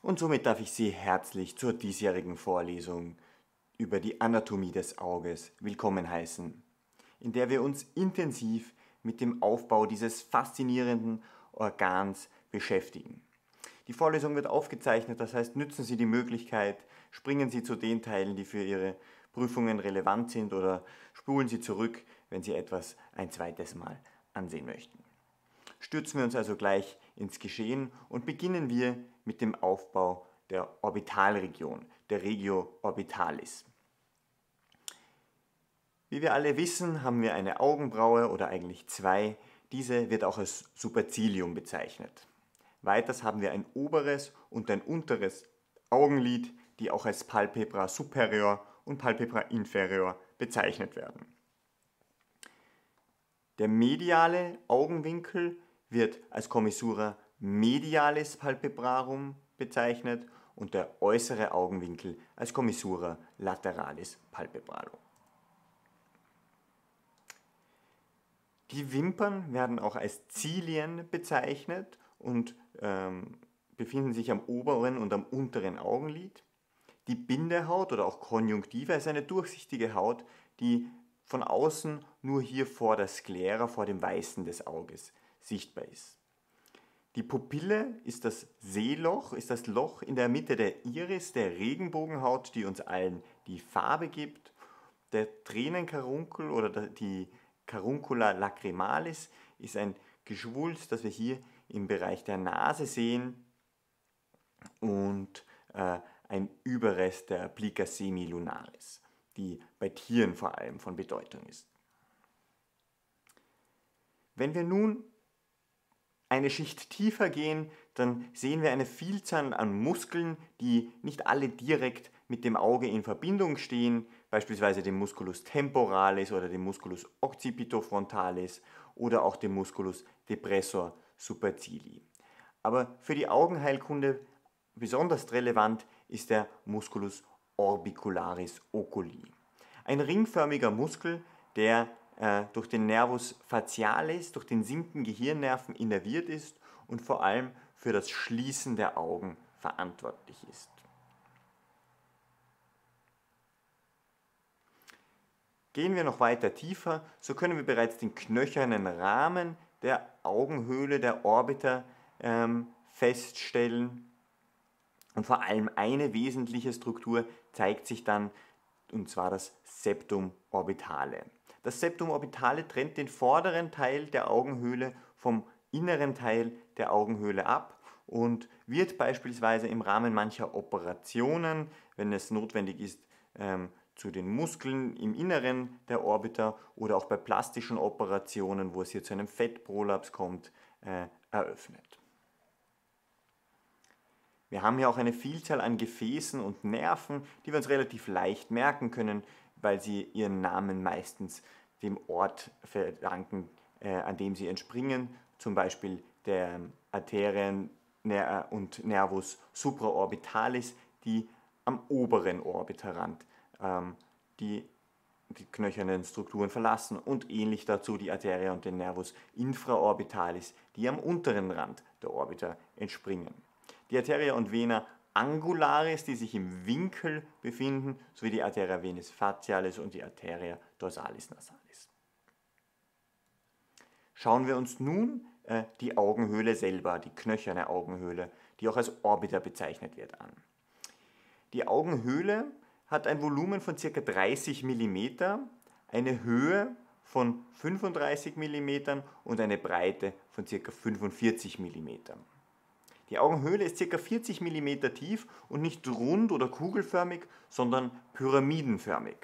Und somit darf ich Sie herzlich zur diesjährigen Vorlesung über die Anatomie des Auges willkommen heißen, in der wir uns intensiv mit dem Aufbau dieses faszinierenden Organs beschäftigen. Die Vorlesung wird aufgezeichnet, das heißt, nützen Sie die Möglichkeit, springen Sie zu den Teilen, die für Ihre Prüfungen relevant sind oder spulen Sie zurück, wenn Sie etwas ein zweites Mal ansehen möchten. Stürzen wir uns also gleich ins Geschehen und beginnen wir mit dem Aufbau der Orbitalregion, der Regio Orbitalis. Wie wir alle wissen, haben wir eine Augenbraue oder eigentlich zwei. Diese wird auch als Supercilium bezeichnet. Weiters haben wir ein oberes und ein unteres Augenlid, die auch als Palpebra superior und Palpebra inferior bezeichnet werden. Der mediale Augenwinkel wird als Commissura medialis palpebrarum bezeichnet und der äußere Augenwinkel als Commissura lateralis palpebrarum. Die Wimpern werden auch als Zilien bezeichnet und ähm, befinden sich am oberen und am unteren Augenlid. Die Bindehaut oder auch Konjunktiva ist eine durchsichtige Haut, die von außen nur hier vor der Sklera, vor dem Weißen des Auges sichtbar ist. Die Pupille ist das Sehloch, ist das Loch in der Mitte der Iris, der Regenbogenhaut, die uns allen die Farbe gibt. Der Tränenkarunkel oder die Caruncula lacrimalis ist ein Geschwulst, das wir hier im Bereich der Nase sehen und äh, ein Überrest der Plica semilunaris, die bei Tieren vor allem von Bedeutung ist. Wenn wir nun eine Schicht tiefer gehen, dann sehen wir eine Vielzahl an Muskeln, die nicht alle direkt mit dem Auge in Verbindung stehen, beispielsweise dem Musculus temporalis oder dem Musculus occipitofrontalis oder auch dem Musculus depressor supercilii. Aber für die Augenheilkunde besonders relevant ist der Musculus orbicularis oculi. Ein ringförmiger Muskel, der äh, durch den Nervus facialis, durch den siebten Gehirnnerven innerviert ist und vor allem für das Schließen der Augen verantwortlich ist. Gehen wir noch weiter tiefer, so können wir bereits den knöchernen Rahmen der Augenhöhle der Orbiter ähm, feststellen. Und vor allem eine wesentliche Struktur zeigt sich dann, und zwar das Septum orbitale. Das Septum orbitale trennt den vorderen Teil der Augenhöhle vom inneren Teil der Augenhöhle ab und wird beispielsweise im Rahmen mancher Operationen, wenn es notwendig ist, ähm, zu den Muskeln im Inneren der Orbiter oder auch bei plastischen Operationen, wo es hier zu einem Fettprolaps kommt, äh, eröffnet. Wir haben hier auch eine Vielzahl an Gefäßen und Nerven, die wir uns relativ leicht merken können, weil sie ihren Namen meistens dem Ort verdanken, äh, an dem sie entspringen, zum Beispiel der Arterien und Nervus supraorbitalis, die am oberen Orbiterrand ähm, die, die knöchernen Strukturen verlassen und ähnlich dazu die Arteria und den Nervus infraorbitalis, die am unteren Rand der Orbiter entspringen. Die Arteria und Vena angularis, die sich im Winkel befinden, sowie die Arteria venis facialis und die Arteria dorsalis nasalis. Schauen wir uns nun äh, die Augenhöhle selber, die knöcherne Augenhöhle, die auch als Orbiter bezeichnet wird, an. Die Augenhöhle hat ein Volumen von ca. 30 mm, eine Höhe von 35 mm und eine Breite von ca. 45 mm. Die Augenhöhle ist ca. 40 mm tief und nicht rund oder kugelförmig, sondern pyramidenförmig,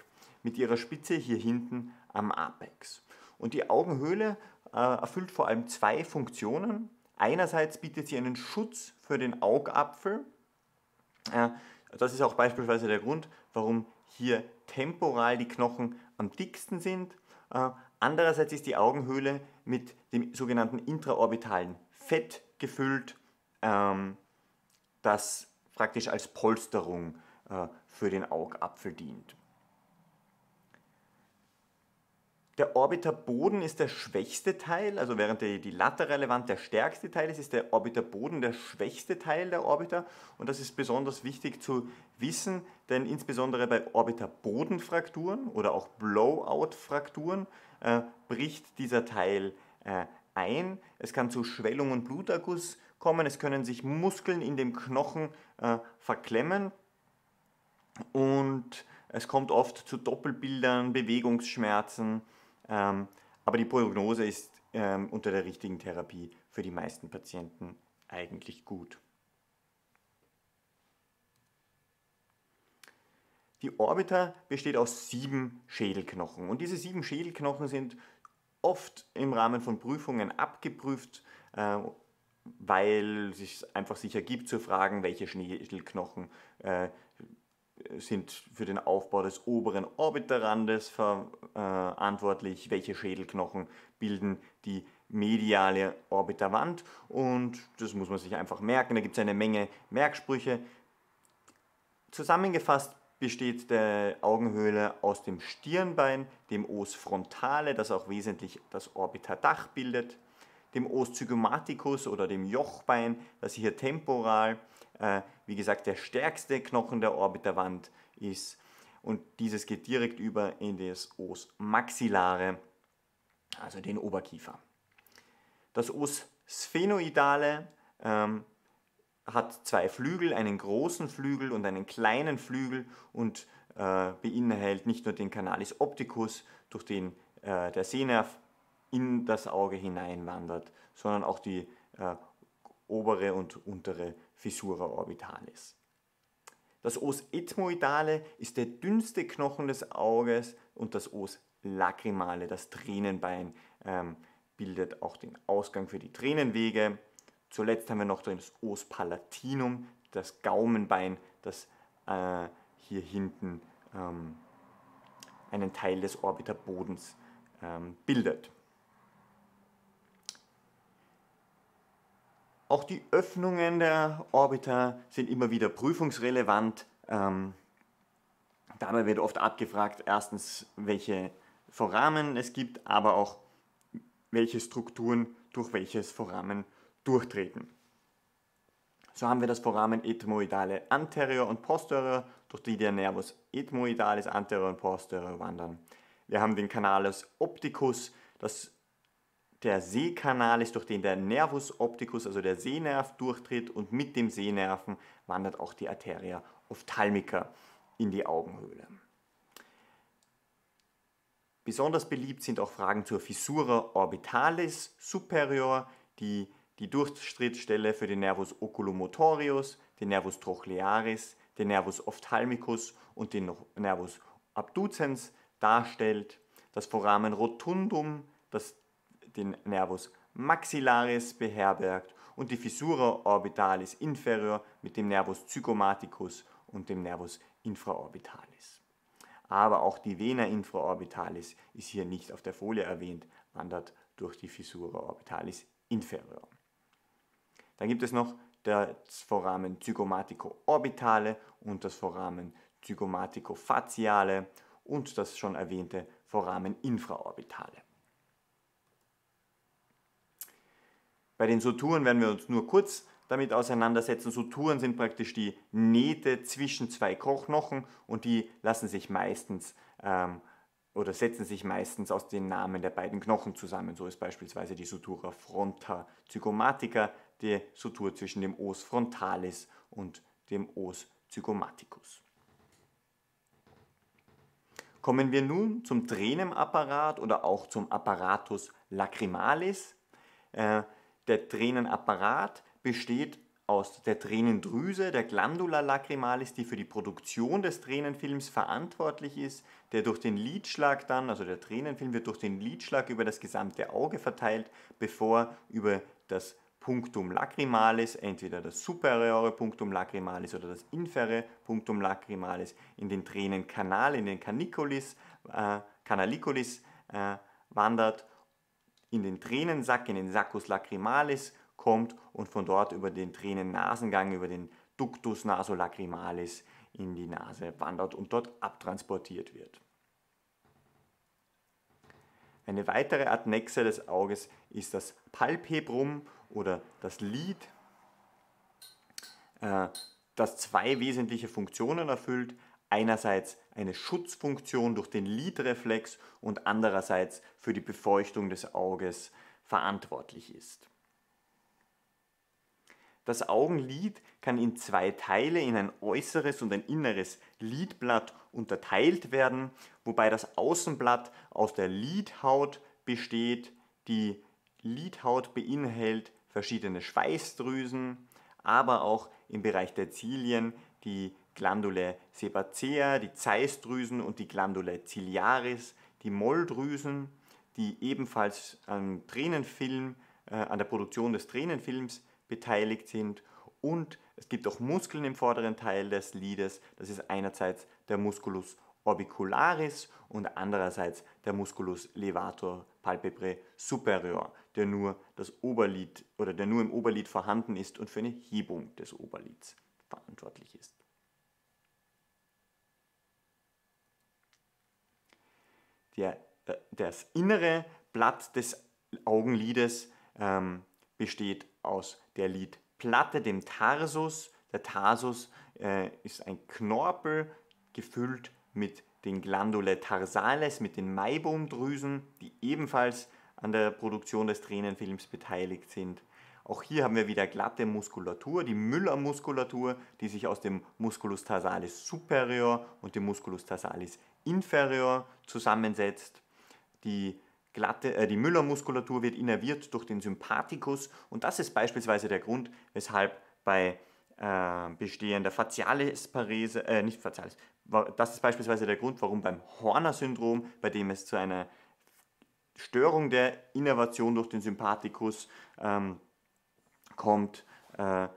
mit ihrer Spitze hier hinten am Apex. Und die Augenhöhle äh, erfüllt vor allem zwei Funktionen. Einerseits bietet sie einen Schutz für den Augapfel. Äh, das ist auch beispielsweise der Grund, warum hier temporal die Knochen am dicksten sind. Äh, andererseits ist die Augenhöhle mit dem sogenannten intraorbitalen Fett gefüllt ähm, das praktisch als Polsterung äh, für den Augapfel dient. Der Orbiterboden ist der schwächste Teil, also während die, die laterale Wand der stärkste Teil ist, ist der Orbiterboden der schwächste Teil der Orbiter. Und das ist besonders wichtig zu wissen, denn insbesondere bei Orbiterbodenfrakturen oder auch Blowout-Frakturen äh, bricht dieser Teil äh, ein. Es kann zu Schwellung und Bluterguss kommen, es können sich Muskeln in dem Knochen äh, verklemmen. Und es kommt oft zu Doppelbildern, Bewegungsschmerzen, ähm, aber die Prognose ist ähm, unter der richtigen Therapie für die meisten Patienten eigentlich gut. Die Orbita besteht aus sieben Schädelknochen. Und diese sieben Schädelknochen sind oft im Rahmen von Prüfungen abgeprüft, äh, weil es sich einfach sich ergibt zu fragen, welche Schädelknochen äh, sind für den Aufbau des oberen Orbiterrandes verantwortlich, welche Schädelknochen bilden die mediale Orbiterwand und das muss man sich einfach merken, da gibt es eine Menge Merksprüche. Zusammengefasst besteht die Augenhöhle aus dem Stirnbein, dem Os frontale, das auch wesentlich das Orbiterdach bildet, dem Os zygomaticus oder dem Jochbein, das hier temporal äh, wie gesagt, der stärkste Knochen der Orbiterwand ist. Und dieses geht direkt über in das Os maxillare, also den Oberkiefer. Das Os sphenoidale ähm, hat zwei Flügel, einen großen Flügel und einen kleinen Flügel und äh, beinhaltet nicht nur den Canalis opticus, durch den äh, der Sehnerv in das Auge hineinwandert, sondern auch die äh, obere und untere Fissura orbitalis. Das Os ethmoidale ist der dünnste Knochen des Auges und das Os lacrimale, das Tränenbein, ähm, bildet auch den Ausgang für die Tränenwege. Zuletzt haben wir noch das Os palatinum, das Gaumenbein, das äh, hier hinten ähm, einen Teil des Orbiterbodens ähm, bildet. Auch die Öffnungen der Orbiter sind immer wieder prüfungsrelevant. Ähm, dabei wird oft abgefragt, erstens, welche Foramen es gibt, aber auch welche Strukturen durch welches Foramen durchtreten. So haben wir das Foramen ethmoidale anterior und posterior, durch die der Nervus ethmoidalis anterior und posterior wandern. Wir haben den Canalus opticus, das der Sehkanal ist, durch den der Nervus opticus, also der Sehnerv, durchtritt und mit dem Sehnerven wandert auch die Arteria ophthalmica in die Augenhöhle. Besonders beliebt sind auch Fragen zur Fissura orbitalis superior, die die Durchstrittstelle für den Nervus oculomotorius, den Nervus trochlearis, den Nervus ophthalmicus und den Nervus abducens darstellt. Das Foramen rotundum, das den Nervus maxillaris beherbergt und die Fissura orbitalis inferior mit dem Nervus zygomaticus und dem Nervus infraorbitalis. Aber auch die Vena infraorbitalis ist hier nicht auf der Folie erwähnt, wandert durch die Fissura orbitalis inferior. Dann gibt es noch das Foramen zygomatico-orbitale und das Foramen zygomatico-faciale und das schon erwähnte Foramen infraorbitale. Bei den Suturen werden wir uns nur kurz damit auseinandersetzen. Suturen sind praktisch die Nähte zwischen zwei Knochen und die lassen sich meistens ähm, oder setzen sich meistens aus den Namen der beiden Knochen zusammen. So ist beispielsweise die Sutura fronta zygomatica die Sutur zwischen dem Os frontalis und dem Os zygomaticus. Kommen wir nun zum Tränenapparat oder auch zum Apparatus lacrimalis. Äh, der Tränenapparat besteht aus der Tränendrüse, der Glandula lacrimalis, die für die Produktion des Tränenfilms verantwortlich ist, der durch den Lidschlag dann, also der Tränenfilm wird durch den Lidschlag über das gesamte Auge verteilt, bevor über das Punctum lacrimalis, entweder das superiore Punctum lacrimalis oder das infere Punctum lacrimalis, in den Tränenkanal, in den Caniculis, äh, Canaliculis äh, wandert in den Tränensack, in den Saccus lacrimalis kommt und von dort über den Tränennasengang, über den Ductus nasolacrimalis in die Nase wandert und dort abtransportiert wird. Eine weitere Adnexe des Auges ist das Palpebrum oder das Lid, äh, das zwei wesentliche Funktionen erfüllt. Einerseits eine Schutzfunktion durch den Lidreflex und andererseits für die Befeuchtung des Auges verantwortlich ist. Das Augenlid kann in zwei Teile, in ein äußeres und ein inneres Lidblatt unterteilt werden, wobei das Außenblatt aus der Lidhaut besteht. Die Lidhaut beinhält verschiedene Schweißdrüsen, aber auch im Bereich der Zilien die Glandulae sebacea, die Zeissdrüsen und die Glandulae ciliaris, die Molldrüsen, die ebenfalls am Tränenfilm, äh, an der Produktion des Tränenfilms beteiligt sind. Und es gibt auch Muskeln im vorderen Teil des Lides. Das ist einerseits der Musculus orbicularis und andererseits der Musculus levator palpebrae superior, der nur das Oberlid oder der nur im Oberlid vorhanden ist und für eine Hebung des Oberlids verantwortlich ist. Der, äh, das innere Blatt des Augenlides ähm, besteht aus der Lidplatte, dem Tarsus. Der Tarsus äh, ist ein Knorpel gefüllt mit den Glandulae tarsales, mit den Maibomdrüsen, die ebenfalls an der Produktion des Tränenfilms beteiligt sind. Auch hier haben wir wieder glatte Muskulatur, die Müller-Muskulatur, die sich aus dem Musculus tarsalis superior und dem Musculus tarsalis inferior zusammensetzt. Die glatte, äh, die Müller-Muskulatur wird innerviert durch den Sympathikus und das ist beispielsweise der Grund, weshalb bei äh, Bestehen der Facialis-Parese, äh, nicht Facialis, das ist beispielsweise der Grund, warum beim Horner-Syndrom, bei dem es zu einer Störung der Innervation durch den Sympathikus ähm, kommt, äh,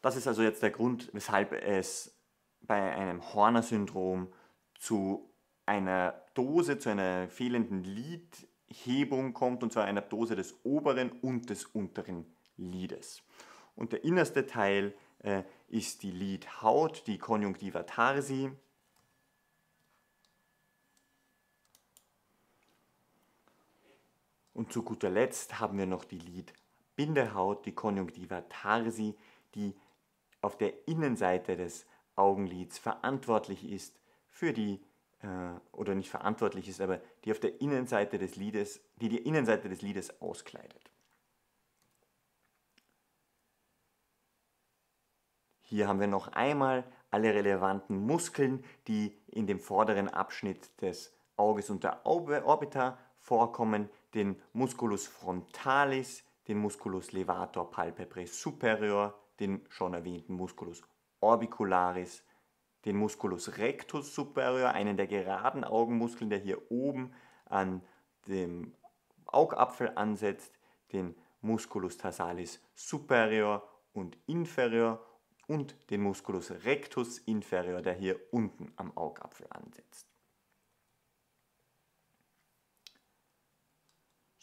das ist also jetzt der Grund, weshalb es bei einem Horner-Syndrom zu einer Dose, zu einer fehlenden Lidhebung kommt, und zwar einer Dose des oberen und des unteren Lides. Und der innerste Teil äh, ist die Lidhaut, die Konjunktiva tarsi. Und zu guter Letzt haben wir noch die Lidbindehaut, die Konjunktiva tarsi, die auf der Innenseite des Augenlids verantwortlich ist für die äh, oder nicht verantwortlich ist, aber die auf der Innenseite des Lides, die die Innenseite des Lides auskleidet. Hier haben wir noch einmal alle relevanten Muskeln, die in dem vorderen Abschnitt des Auges und der Orbita vorkommen, den Musculus frontalis, den Musculus levator palpebrae superior, den schon erwähnten Musculus orbicularis, den Musculus rectus superior, einen der geraden Augenmuskeln, der hier oben an dem Augapfel ansetzt, den Musculus tarsalis superior und inferior und den Musculus rectus inferior, der hier unten am Augapfel ansetzt.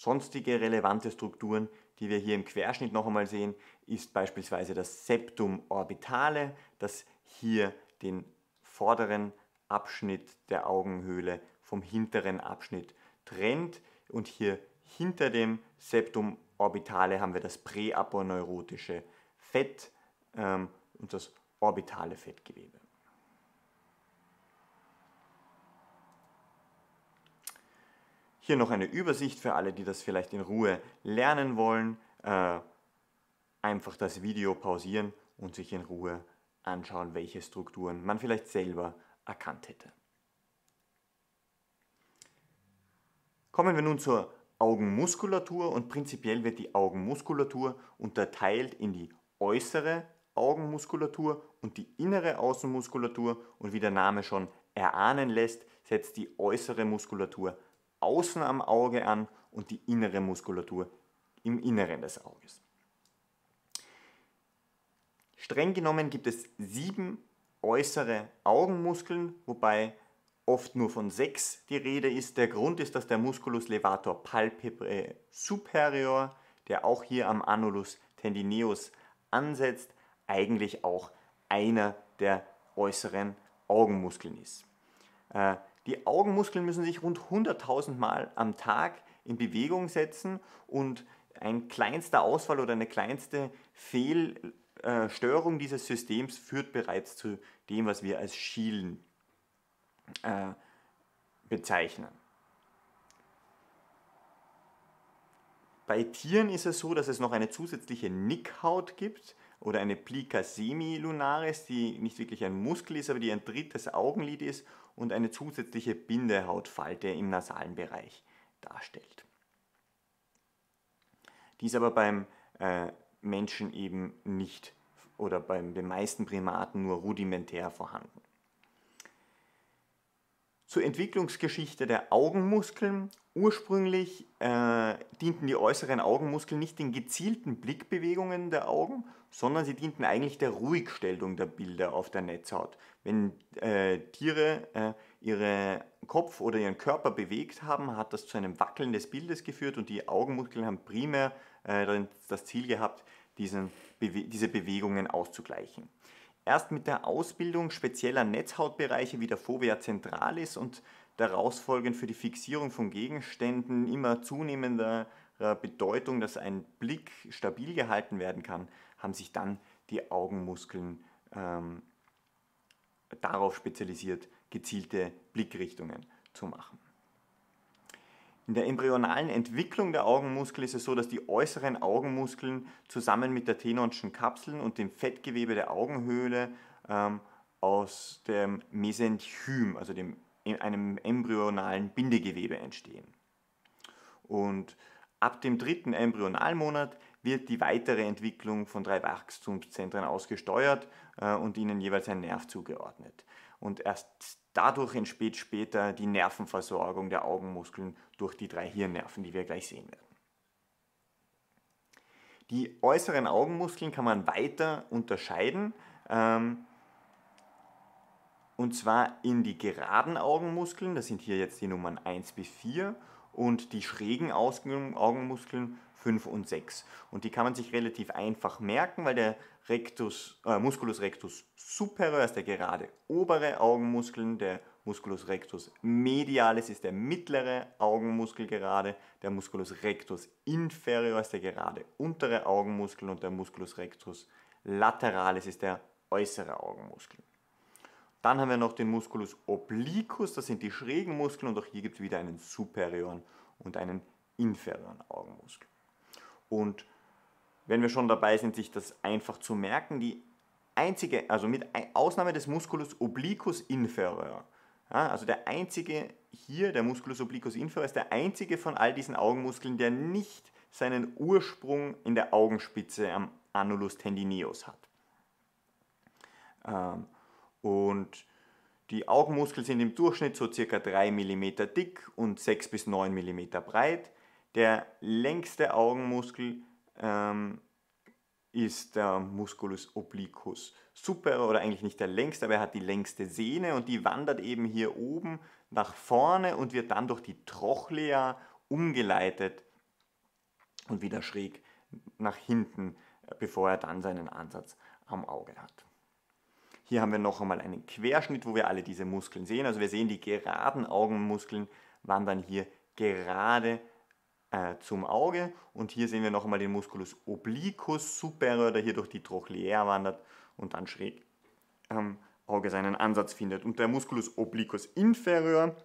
Sonstige relevante Strukturen, die wir hier im Querschnitt noch einmal sehen, ist beispielsweise das Septum orbitale, das hier den vorderen Abschnitt der Augenhöhle vom hinteren Abschnitt trennt und hier hinter dem Septum orbitale haben wir das präaponeurotische Fett ähm, und das orbitale Fettgewebe. Hier noch eine Übersicht für alle, die das vielleicht in Ruhe lernen wollen. Äh, einfach das Video pausieren und sich in Ruhe anschauen, welche Strukturen man vielleicht selber erkannt hätte. Kommen wir nun zur Augenmuskulatur und prinzipiell wird die Augenmuskulatur unterteilt in die äußere Augenmuskulatur und die innere Außenmuskulatur und wie der Name schon erahnen lässt, setzt die äußere Muskulatur außen am Auge an und die innere Muskulatur im Inneren des Auges. Streng genommen gibt es sieben äußere Augenmuskeln, wobei oft nur von sechs die Rede ist. Der Grund ist, dass der Musculus levator palpebrae superior, der auch hier am Annulus tendineus ansetzt, eigentlich auch einer der äußeren Augenmuskeln ist. Äh, Die Augenmuskeln müssen sich rund 100.000 Mal am Tag in Bewegung setzen und ein kleinster Ausfall oder eine kleinste Fehlstörung dieses Systems führt bereits zu dem, was wir als Schielen äh, bezeichnen. Bei Tieren ist es so, dass es noch eine zusätzliche Nickhaut gibt oder eine Plica semilunaris, die nicht wirklich ein Muskel ist, aber die ein drittes Augenlid ist und eine zusätzliche Bindehautfalte im nasalen Bereich darstellt. Die ist aber beim äh, Menschen eben nicht oder bei den meisten Primaten nur rudimentär vorhanden. Zur Entwicklungsgeschichte der Augenmuskeln. Ursprünglich äh, dienten die äußeren Augenmuskeln nicht den gezielten Blickbewegungen der Augen, sondern sie dienten eigentlich der Ruhigstellung der Bilder auf der Netzhaut. Wenn äh, Tiere äh, ihren Kopf oder ihren Körper bewegt haben, hat das zu einem Wackeln des Bildes geführt und die Augenmuskeln haben primär äh, das Ziel gehabt, diesen, diese Bewegungen auszugleichen. Erst mit der Ausbildung spezieller Netzhautbereiche wie der Fovea centralis und daraus folgend für die Fixierung von Gegenständen immer zunehmender Bedeutung, dass ein Blick stabil gehalten werden kann, haben sich dann die Augenmuskeln ähm, darauf spezialisiert, gezielte Blickrichtungen zu machen. In der embryonalen Entwicklung der Augenmuskel ist es so, dass die äußeren Augenmuskeln zusammen mit der Tenonschen Kapseln und dem Fettgewebe der Augenhöhle ähm, aus dem Mesenchym, also dem, einem embryonalen Bindegewebe entstehen. Und ab dem dritten Embryonalmonat wird die weitere Entwicklung von drei Wachstumszentren ausgesteuert äh, und ihnen jeweils ein Nerv zugeordnet. Und erst dadurch entsteht später die Nervenversorgung der Augenmuskeln durch die drei Hirnnerven, die wir gleich sehen werden. Die äußeren Augenmuskeln kann man weiter unterscheiden. Ähm, und zwar in die geraden Augenmuskeln, das sind hier jetzt die Nummern 1 bis 4, und die schrägen Augenmuskeln 5 und 6. Und die kann man sich relativ einfach merken, weil der Rectus, äh, Musculus rectus superior ist der gerade obere Augenmuskel, der Musculus rectus medialis ist der mittlere Augenmuskel gerade, der Musculus rectus inferior ist der gerade untere Augenmuskel und der Musculus rectus lateralis ist der äußere Augenmuskel. Dann haben wir noch den Musculus obliquus, das sind die schrägen Muskeln und auch hier gibt es wieder einen superioren und einen inferioren Augenmuskel. Und wenn wir schon dabei sind, sich das einfach zu merken, die einzige, also mit Ausnahme des Musculus obliquus inferior, ja, also der einzige hier, der Musculus obliquus inferior, ist der einzige von all diesen Augenmuskeln, der nicht seinen Ursprung in der Augenspitze am Annulus tendineus hat. Ähm, und die Augenmuskeln sind im Durchschnitt so circa 3 mm dick und 6 bis 9 mm breit. Der längste Augenmuskel ähm, ist der Musculus obliquus superior oder eigentlich nicht der längste, aber er hat die längste Sehne und die wandert eben hier oben nach vorne und wird dann durch die Trochlea umgeleitet und wieder schräg nach hinten, bevor er dann seinen Ansatz am Auge hat. Hier haben wir noch einmal einen Querschnitt, wo wir alle diese Muskeln sehen. Also wir sehen die geraden Augenmuskeln wandern hier gerade äh, zum Auge. Und hier sehen wir noch einmal den Musculus obliquus superior, der hier durch die Trochlea wandert und dann schräg am Auge seinen Ansatz findet. Und der Musculus obliquus inferior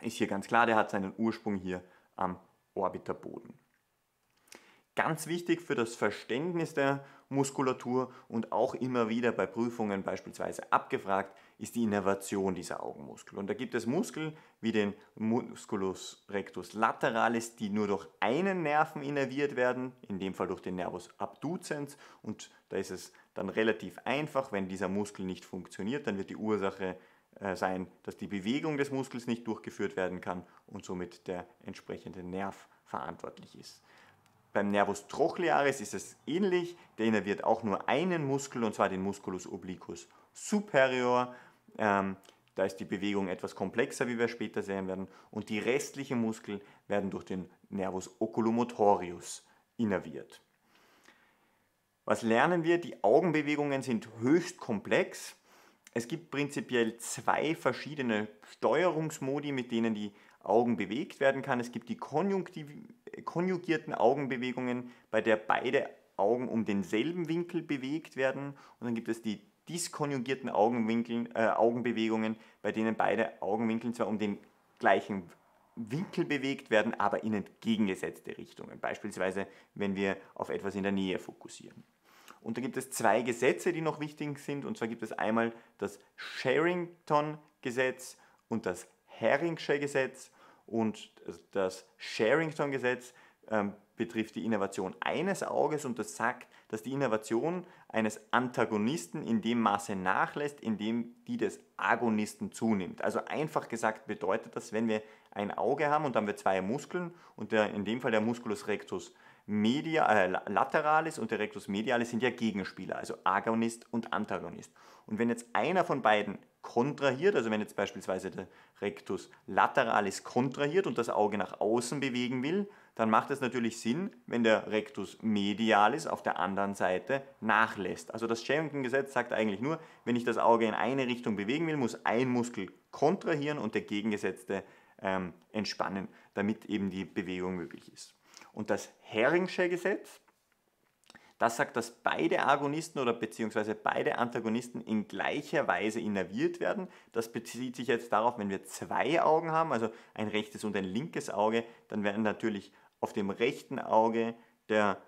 ist hier ganz klar, der hat seinen Ursprung hier am Orbiterboden. Ganz wichtig für das Verständnis der Muskulatur und auch immer wieder bei Prüfungen beispielsweise abgefragt, ist die Innervation dieser Augenmuskel. Und da gibt es Muskeln wie den Musculus rectus lateralis, die nur durch einen Nerven innerviert werden, in dem Fall durch den Nervus abducens. Und da ist es dann relativ einfach, wenn dieser Muskel nicht funktioniert, dann wird die Ursache äh, sein, dass die Bewegung des Muskels nicht durchgeführt werden kann und somit der entsprechende Nerv verantwortlich ist. Beim Nervus trochlearis ist es ähnlich, der innerviert auch nur einen Muskel und zwar den Musculus obliquus superior. Ähm, da ist die Bewegung etwas komplexer, wie wir später sehen werden. Und die restlichen Muskeln werden durch den Nervus oculomotorius innerviert. Was lernen wir? Die Augenbewegungen sind höchst komplex. es gibt prinzipiell zwei verschiedene Steuerungsmodi, mit denen die Augen bewegt werden kann. Es gibt die konjugierten Augenbewegungen, bei der beide Augen um denselben Winkel bewegt werden. Und dann gibt es die diskonjugierten Augenwinkeln, äh, Augenbewegungen, bei denen beide Augenwinkel zwar um den gleichen Winkel bewegt werden, aber in entgegengesetzte Richtungen. Beispielsweise, wenn wir auf etwas in der Nähe fokussieren. Und da gibt es zwei Gesetze, die noch wichtig sind. Und zwar gibt es einmal das Sharrington-Gesetz und das Herringsche Gesetz. Und das Sharrington-Gesetz ähm, betrifft die Innovation eines Auges und das sagt, dass die Innovation eines Antagonisten in dem Maße nachlässt, in dem die des Agonisten zunimmt. Also einfach gesagt bedeutet das, wenn wir ein Auge haben und dann haben wir zwei Muskeln und der, in dem Fall der Musculus rectus media, äh, lateralis und der rectus medialis sind ja Gegenspieler, also Agonist und Antagonist. Und wenn jetzt einer von beiden kontrahiert, also wenn jetzt beispielsweise der rectus lateralis kontrahiert und das Auge nach außen bewegen will, dann macht es natürlich Sinn, wenn der rectus medialis auf der anderen Seite nachlässt. Also das Sharrington-Gesetz sagt eigentlich nur, wenn ich das Auge in eine Richtung bewegen will, muss ein Muskel kontrahieren und der gegengesetzte ähm, entspannen, damit eben die Bewegung möglich ist. Und das Heringsche Gesetz, das sagt, dass beide Agonisten oder beziehungsweise beide Antagonisten in gleicher Weise innerviert werden. Das bezieht sich jetzt darauf, wenn wir zwei Augen haben, also ein rechtes und ein linkes Auge, dann werden natürlich auf dem rechten Auge der,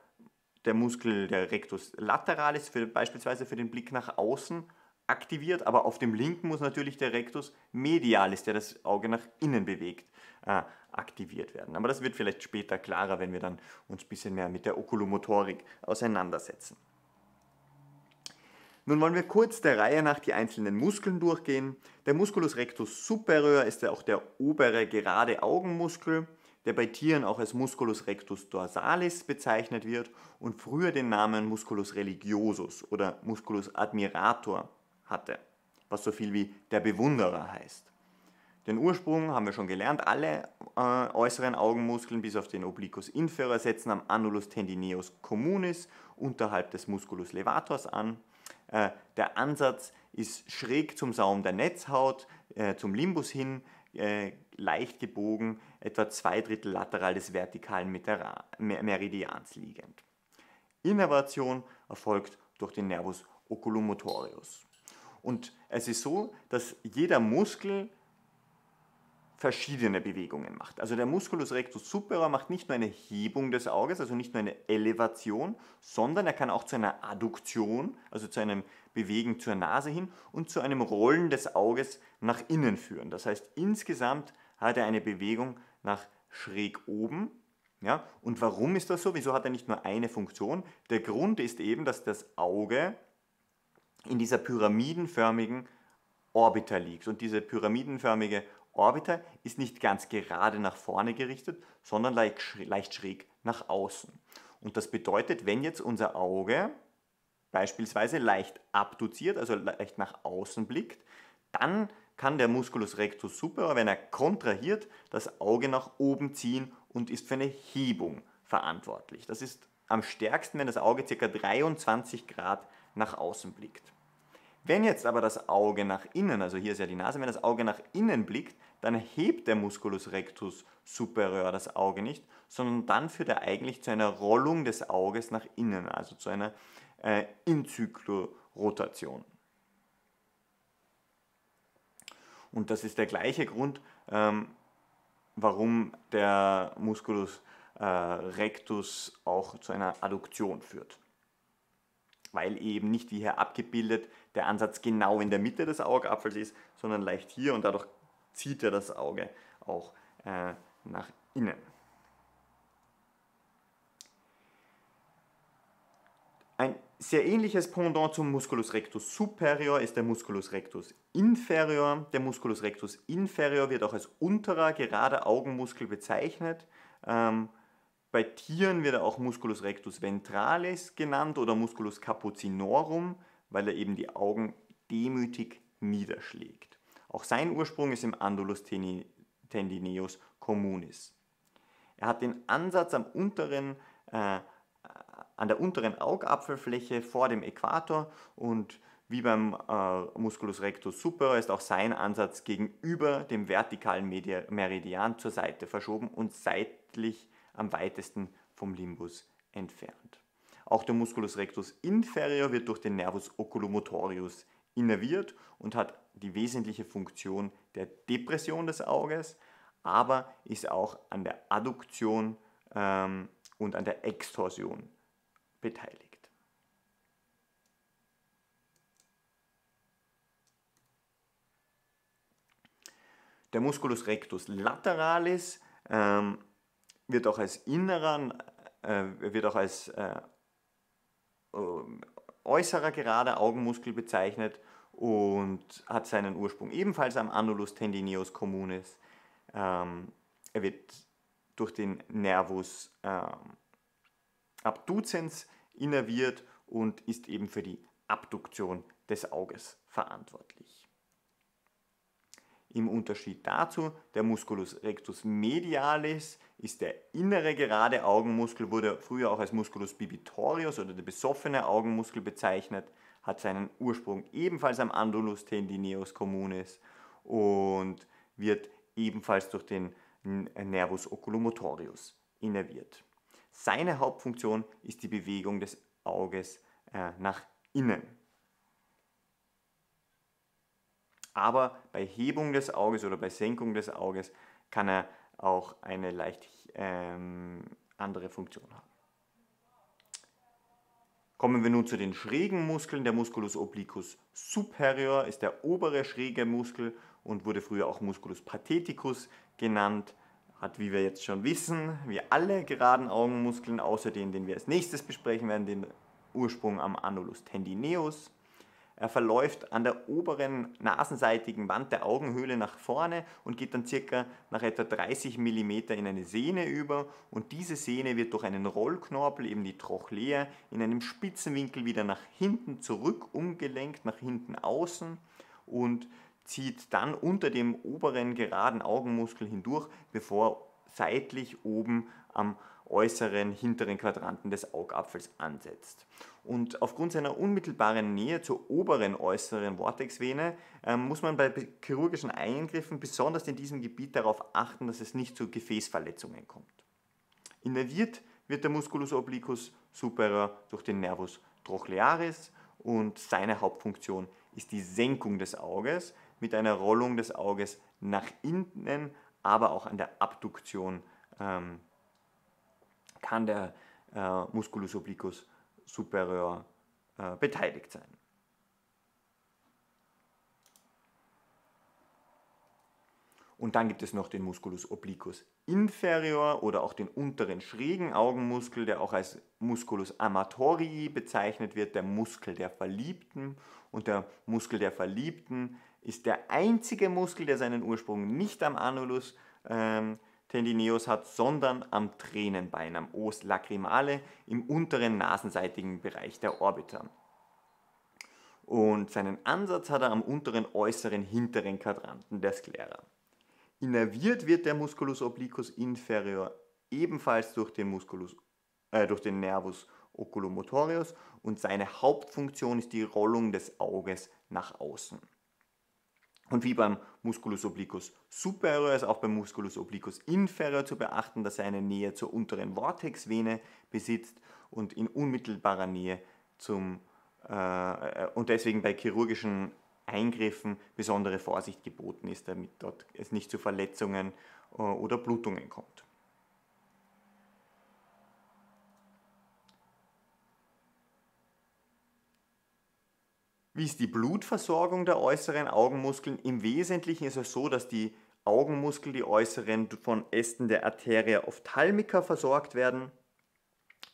der Muskel der Rectus lateralis für, beispielsweise für den Blick nach außen aktiviert, aber auf dem linken muss natürlich der Rectus medialis, der das Auge nach innen bewegt, äh, aktiviert werden. Aber das wird vielleicht später klarer, wenn wir dann uns ein bisschen mehr mit der Okulomotorik auseinandersetzen. Nun wollen wir kurz der Reihe nach die einzelnen Muskeln durchgehen. Der Musculus rectus superior ist ja auch der obere gerade Augenmuskel, der bei Tieren auch als Musculus rectus dorsalis bezeichnet wird und früher den Namen Musculus religiosus oder Musculus admirator hatte, was so viel wie der Bewunderer heißt. Den Ursprung haben wir schon gelernt. Alle äh, äußeren Augenmuskeln bis auf den Obliquus inferior setzen am Annulus tendineus communis unterhalb des Musculus levators an. Äh, der Ansatz ist schräg zum Saum der Netzhaut, äh, zum Limbus hin, äh, leicht gebogen, etwa zwei Drittel lateral des vertikalen Meridians liegend. Innervation erfolgt durch den Nervus oculomotorius. Und es ist so, dass jeder Muskel verschiedene Bewegungen macht. Also der Musculus rectus superior macht nicht nur eine Hebung des Auges, also nicht nur eine Elevation, sondern er kann auch zu einer Adduktion, also zu einem Bewegen zur Nase hin und zu einem Rollen des Auges nach innen führen. Das heißt, insgesamt hat er eine Bewegung nach schräg oben. Ja? Und warum ist das so? Wieso hat er nicht nur eine Funktion? Der Grund ist eben, dass das Auge in dieser pyramidenförmigen Orbiter liegt. Und diese pyramidenförmige Orbiter ist nicht ganz gerade nach vorne gerichtet, sondern leicht schräg nach außen. Und das bedeutet, wenn jetzt unser Auge beispielsweise leicht abduziert, also leicht nach außen blickt, dann kann der Musculus rectus superior, wenn er kontrahiert, das Auge nach oben ziehen und ist für eine Hebung verantwortlich. Das ist am stärksten, wenn das Auge ca. 23 Grad nach außen blickt. Wenn jetzt aber das Auge nach innen, also hier ist ja die Nase, wenn das Auge nach innen blickt, dann hebt der Musculus rectus superior das Auge nicht, sondern dann führt er eigentlich zu einer Rollung des Auges nach innen, also zu einer äh, Inzyklorotation. Und das ist der gleiche Grund, ähm, warum der Musculus äh, rectus auch zu einer Adduktion führt weil eben nicht wie hier abgebildet der Ansatz genau in der Mitte des Augapfels ist, sondern leicht hier und dadurch zieht er das Auge auch äh, nach innen. Ein sehr ähnliches Pendant zum Musculus rectus superior ist der Musculus rectus inferior. Der Musculus rectus inferior wird auch als unterer gerader Augenmuskel bezeichnet. Ähm, bei Tieren wird er auch Musculus rectus ventralis genannt oder Musculus capucinorum, weil er eben die Augen demütig niederschlägt. Auch sein Ursprung ist im Andulus tendineus communis. Er hat den Ansatz am unteren, äh, an der unteren Augapfelfläche vor dem Äquator und wie beim äh, Musculus rectus superior ist auch sein Ansatz gegenüber dem vertikalen Meridian zur Seite verschoben und seitlich am weitesten vom Limbus entfernt. Auch der Musculus rectus inferior wird durch den Nervus oculomotorius innerviert und hat die wesentliche Funktion der Depression des Auges, aber ist auch an der Adduktion ähm, und an der Extorsion beteiligt. Der Musculus rectus lateralis ähm, wird auch als innerer, äh, wird auch als äh, äußerer gerader Augenmuskel bezeichnet und hat seinen Ursprung ebenfalls am Annulus tendineus communis. Ähm, er wird durch den Nervus ähm, abducens innerviert und ist eben für die Abduktion des Auges verantwortlich. Im Unterschied dazu, der Musculus rectus medialis ist der innere gerade Augenmuskel, wurde früher auch als Musculus bibitorius oder der besoffene Augenmuskel bezeichnet, hat seinen Ursprung ebenfalls am Andulus tendineus communis und wird ebenfalls durch den Nervus oculomotorius innerviert. Seine Hauptfunktion ist die Bewegung des Auges äh, nach innen. aber bei Hebung des Auges oder bei Senkung des Auges kann er auch eine leicht ähm, andere Funktion haben. Kommen wir nun zu den schrägen Muskeln. Der Musculus obliquus superior ist der obere schräge Muskel und wurde früher auch Musculus patheticus genannt. Hat, wie wir jetzt schon wissen, wie alle geraden Augenmuskeln, außer den, den wir als nächstes besprechen werden, den Ursprung am Annulus tendineus. Er verläuft an der oberen nasenseitigen Wand der Augenhöhle nach vorne und geht dann circa nach etwa 30 mm in eine Sehne über und diese Sehne wird durch einen Rollknorpel, eben die Trochlea, in einem spitzen Winkel wieder nach hinten zurück umgelenkt, nach hinten außen und zieht dann unter dem oberen geraden Augenmuskel hindurch, bevor seitlich oben am äußeren hinteren Quadranten des Augapfels ansetzt. Und aufgrund seiner unmittelbaren Nähe zur oberen äußeren Vortexvene äh, muss man bei chirurgischen Eingriffen besonders in diesem Gebiet darauf achten, dass es nicht zu Gefäßverletzungen kommt. Innerviert wird der Musculus obliquus superior durch den Nervus trochlearis und seine Hauptfunktion ist die Senkung des Auges mit einer Rollung des Auges nach innen, aber auch an der Abduktion ähm, kann der äh, Musculus obliquus superior äh, beteiligt sein. Und dann gibt es noch den Musculus obliquus inferior oder auch den unteren schrägen Augenmuskel, der auch als Musculus amatorii bezeichnet wird, der Muskel der Verliebten. Und der Muskel der Verliebten ist der einzige Muskel, der seinen Ursprung nicht am Annulus ähm, tendineus hat, sondern am Tränenbein, am Os lacrimale, im unteren nasenseitigen Bereich der Orbita. Und seinen Ansatz hat er am unteren äußeren hinteren Quadranten der Sklera. Innerviert wird der Musculus obliquus inferior ebenfalls durch den, Musculus, äh, durch den Nervus oculomotorius und seine Hauptfunktion ist die Rollung des Auges nach außen. Und wie beim Musculus obliquus superior ist auch beim Musculus obliquus inferior zu beachten, dass er eine Nähe zur unteren Vortexvene besitzt und in unmittelbarer Nähe zum äh, und deswegen bei chirurgischen Eingriffen besondere Vorsicht geboten ist, damit dort es nicht zu Verletzungen äh, oder Blutungen kommt. Wie ist die Blutversorgung der äußeren Augenmuskeln? Im Wesentlichen ist es so, dass die Augenmuskel, die äußeren, von Ästen der Arteria ophthalmica versorgt werden.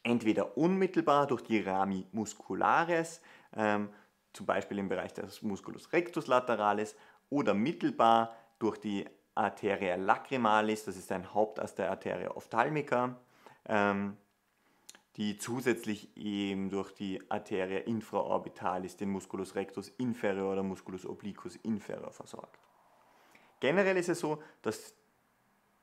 Entweder unmittelbar durch die Rami muscularis, ähm, zum Beispiel im Bereich des Musculus rectus lateralis, oder mittelbar durch die Arteria lacrimalis, das ist ein Hauptast der Arteria ophthalmica. Ähm, die zusätzlich eben durch die Arteria infraorbitalis, den Musculus rectus inferior oder Musculus obliquus inferior versorgt. Generell ist es so, dass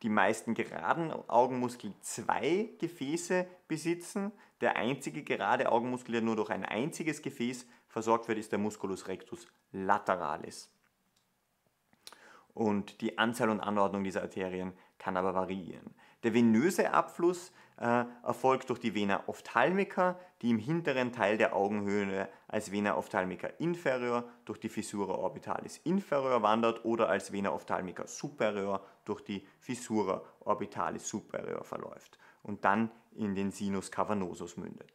die meisten geraden Augenmuskeln zwei Gefäße besitzen. Der einzige gerade Augenmuskel, der nur durch ein einziges Gefäß versorgt wird, ist der Musculus rectus lateralis. Und die Anzahl und Anordnung dieser Arterien kann aber variieren. Der venöse Abfluss äh, erfolgt durch die Vena ophthalmica, die im hinteren Teil der Augenhöhle als Vena ophthalmica inferior durch die Fissura orbitalis inferior wandert oder als Vena ophthalmica superior durch die Fissura orbitalis superior verläuft und dann in den Sinus cavernosus mündet.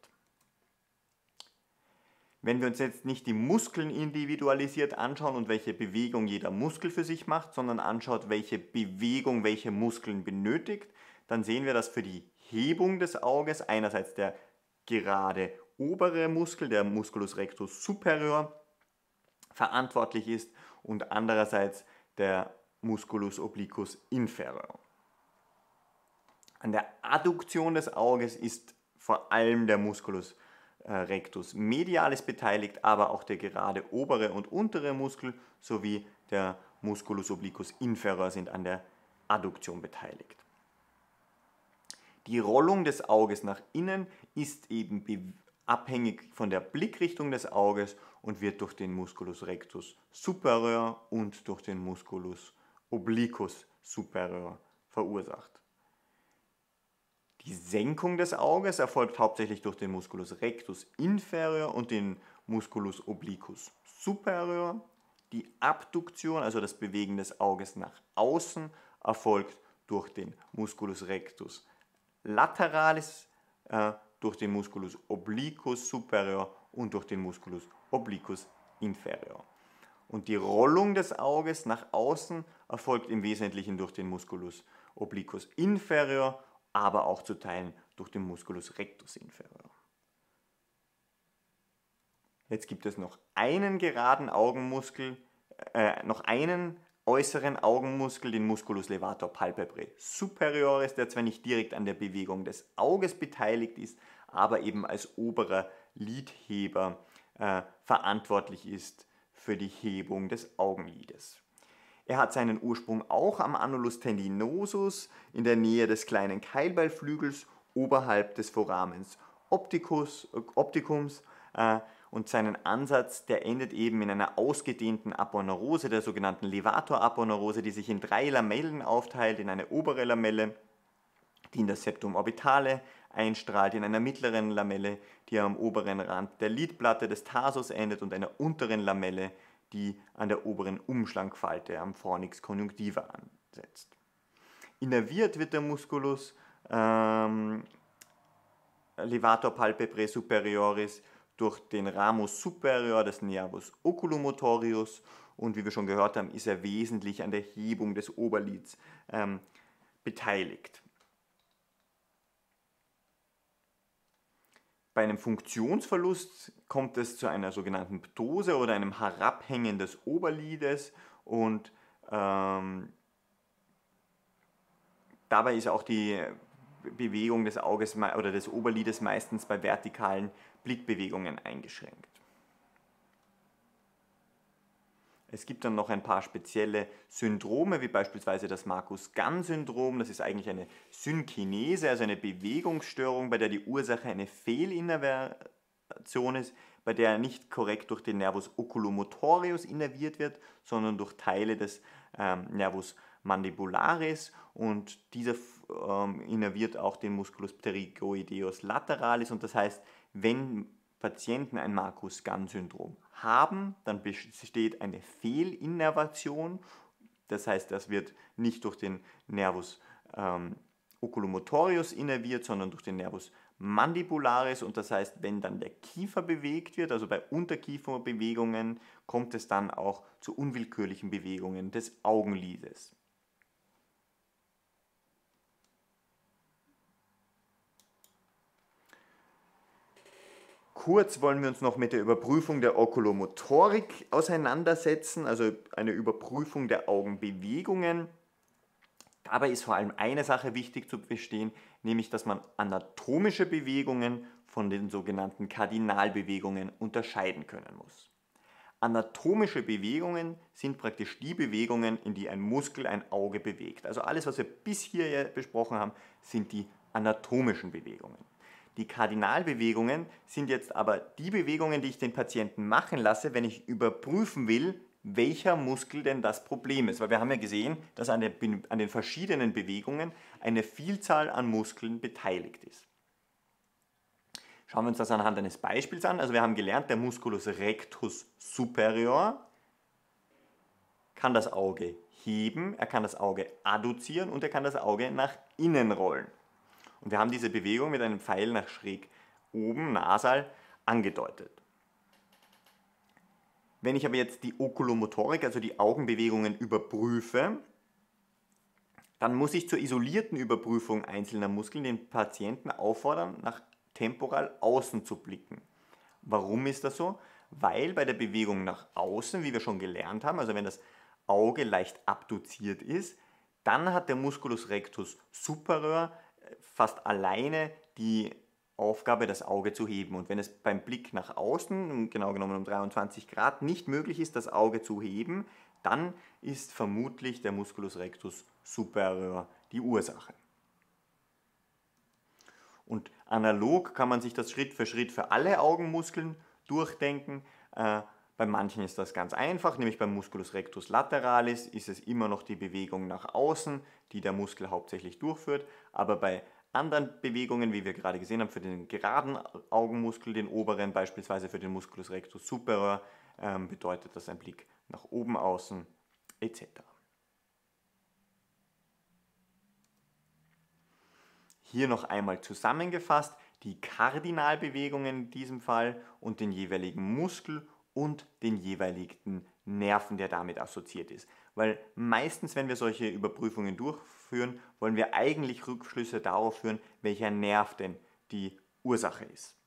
Wenn wir uns jetzt nicht die Muskeln individualisiert anschauen und welche Bewegung jeder Muskel für sich macht, sondern anschaut, welche Bewegung welche Muskeln benötigt, dann sehen wir, dass für die Hebung des Auges einerseits der gerade obere Muskel, der Musculus rectus superior, verantwortlich ist und andererseits der Musculus obliquus inferior. An der Adduktion des Auges ist vor allem der Musculus äh, rectus medialis beteiligt, aber auch der gerade obere und untere Muskel sowie der Musculus obliquus inferior sind an der Adduktion beteiligt. Die Rollung des Auges nach innen ist eben abhängig von der Blickrichtung des Auges und wird durch den Musculus rectus superior und durch den Musculus obliquus superior verursacht. Die Senkung des Auges erfolgt hauptsächlich durch den Musculus rectus inferior und den Musculus obliquus superior. Die Abduktion, also das Bewegen des Auges nach außen, erfolgt durch den Musculus rectus lateralis äh, durch den Musculus obliquus superior und durch den Musculus obliquus inferior. Und die Rollung des Auges nach außen erfolgt im Wesentlichen durch den Musculus obliquus inferior, aber auch zu Teilen durch den Musculus rectus inferior. Jetzt gibt es noch einen geraden Augenmuskel, äh, noch einen äußeren Augenmuskel, den Musculus levator palpebrae superioris, der zwar nicht direkt an der Bewegung des Auges beteiligt ist, aber eben als oberer Lidheber äh, verantwortlich ist für die Hebung des Augenlides. Er hat seinen Ursprung auch am Annulus tendinosus in der Nähe des kleinen Keilballflügels oberhalb des Foramens opticus, äh, opticums äh, und seinen Ansatz, der endet eben in einer ausgedehnten Aponeurose, der sogenannten Levator-Aponeurose, die sich in drei Lamellen aufteilt, in eine obere Lamelle, die in das Septum orbitale einstrahlt, in einer mittleren Lamelle, die am oberen Rand der Lidplatte des Tarsus endet und einer unteren Lamelle, die an der oberen Umschlagfalte am Fornix conjunctiva ansetzt. Innerviert wird der Musculus ähm, Levator palpebrae superioris durch den Ramus superior des Nervus oculomotorius und wie wir schon gehört haben, ist er wesentlich an der Hebung des Oberlids ähm, beteiligt. Bei einem Funktionsverlust kommt es zu einer sogenannten Ptose oder einem Herabhängen des Oberlides und ähm, dabei ist auch die Bewegung des Auges oder des Oberlides meistens bei vertikalen Blickbewegungen eingeschränkt. Es gibt dann noch ein paar spezielle Syndrome, wie beispielsweise das Markus-Gann-Syndrom. Das ist eigentlich eine Synkinese, also eine Bewegungsstörung, bei der die Ursache eine Fehlinnervation ist, bei der nicht korrekt durch den Nervus oculomotorius innerviert wird, sondern durch Teile des ähm, Nervus mandibularis und dieser ähm, innerviert auch den Musculus pterygoideus lateralis und das heißt, wenn Patienten ein Markus-Gann-Syndrom haben, dann besteht eine Fehlinnervation. Das heißt, das wird nicht durch den Nervus ähm, oculomotorius innerviert, sondern durch den Nervus mandibularis. Und das heißt, wenn dann der Kiefer bewegt wird, also bei Unterkieferbewegungen, kommt es dann auch zu unwillkürlichen Bewegungen des Augenlides. Kurz wollen wir uns noch mit der Überprüfung der Okulomotorik auseinandersetzen, also eine Überprüfung der Augenbewegungen. Dabei ist vor allem eine Sache wichtig zu verstehen, nämlich dass man anatomische Bewegungen von den sogenannten Kardinalbewegungen unterscheiden können muss. Anatomische Bewegungen sind praktisch die Bewegungen, in die ein Muskel ein Auge bewegt. Also alles, was wir bis hier besprochen haben, sind die anatomischen Bewegungen. Die Kardinalbewegungen sind jetzt aber die Bewegungen, die ich den Patienten machen lasse, wenn ich überprüfen will, welcher Muskel denn das Problem ist. Weil wir haben ja gesehen, dass an den, an den verschiedenen Bewegungen eine Vielzahl an Muskeln beteiligt ist. Schauen wir uns das anhand eines Beispiels an. Also wir haben gelernt, der Musculus rectus superior kann das Auge heben, er kann das Auge adduzieren und er kann das Auge nach innen rollen. Und wir haben diese Bewegung mit einem Pfeil nach schräg oben, nasal, angedeutet. Wenn ich aber jetzt die Okulomotorik, also die Augenbewegungen überprüfe, dann muss ich zur isolierten Überprüfung einzelner Muskeln den Patienten auffordern, nach temporal außen zu blicken. Warum ist das so? Weil bei der Bewegung nach außen, wie wir schon gelernt haben, also wenn das Auge leicht abduziert ist, dann hat der Musculus rectus superior fast alleine die Aufgabe, das Auge zu heben. Und wenn es beim Blick nach außen, genau genommen um 23 Grad, nicht möglich ist, das Auge zu heben, dann ist vermutlich der Musculus rectus superior die Ursache. Und analog kann man sich das Schritt für Schritt für alle Augenmuskeln durchdenken. Äh, bei manchen ist das ganz einfach, nämlich beim Musculus rectus lateralis ist es immer noch die Bewegung nach außen, die der Muskel hauptsächlich durchführt. Aber bei anderen Bewegungen, wie wir gerade gesehen haben, für den geraden Augenmuskel, den oberen, beispielsweise für den Musculus rectus superior, äh, bedeutet das ein Blick nach oben außen etc. Hier noch einmal zusammengefasst die Kardinalbewegungen in diesem Fall und den jeweiligen Muskel und den jeweiligen Nerven, der damit assoziiert ist. Weil meistens, wenn wir solche Überprüfungen durchführen, wollen wir eigentlich Rückschlüsse darauf führen, welcher Nerv denn die Ursache ist.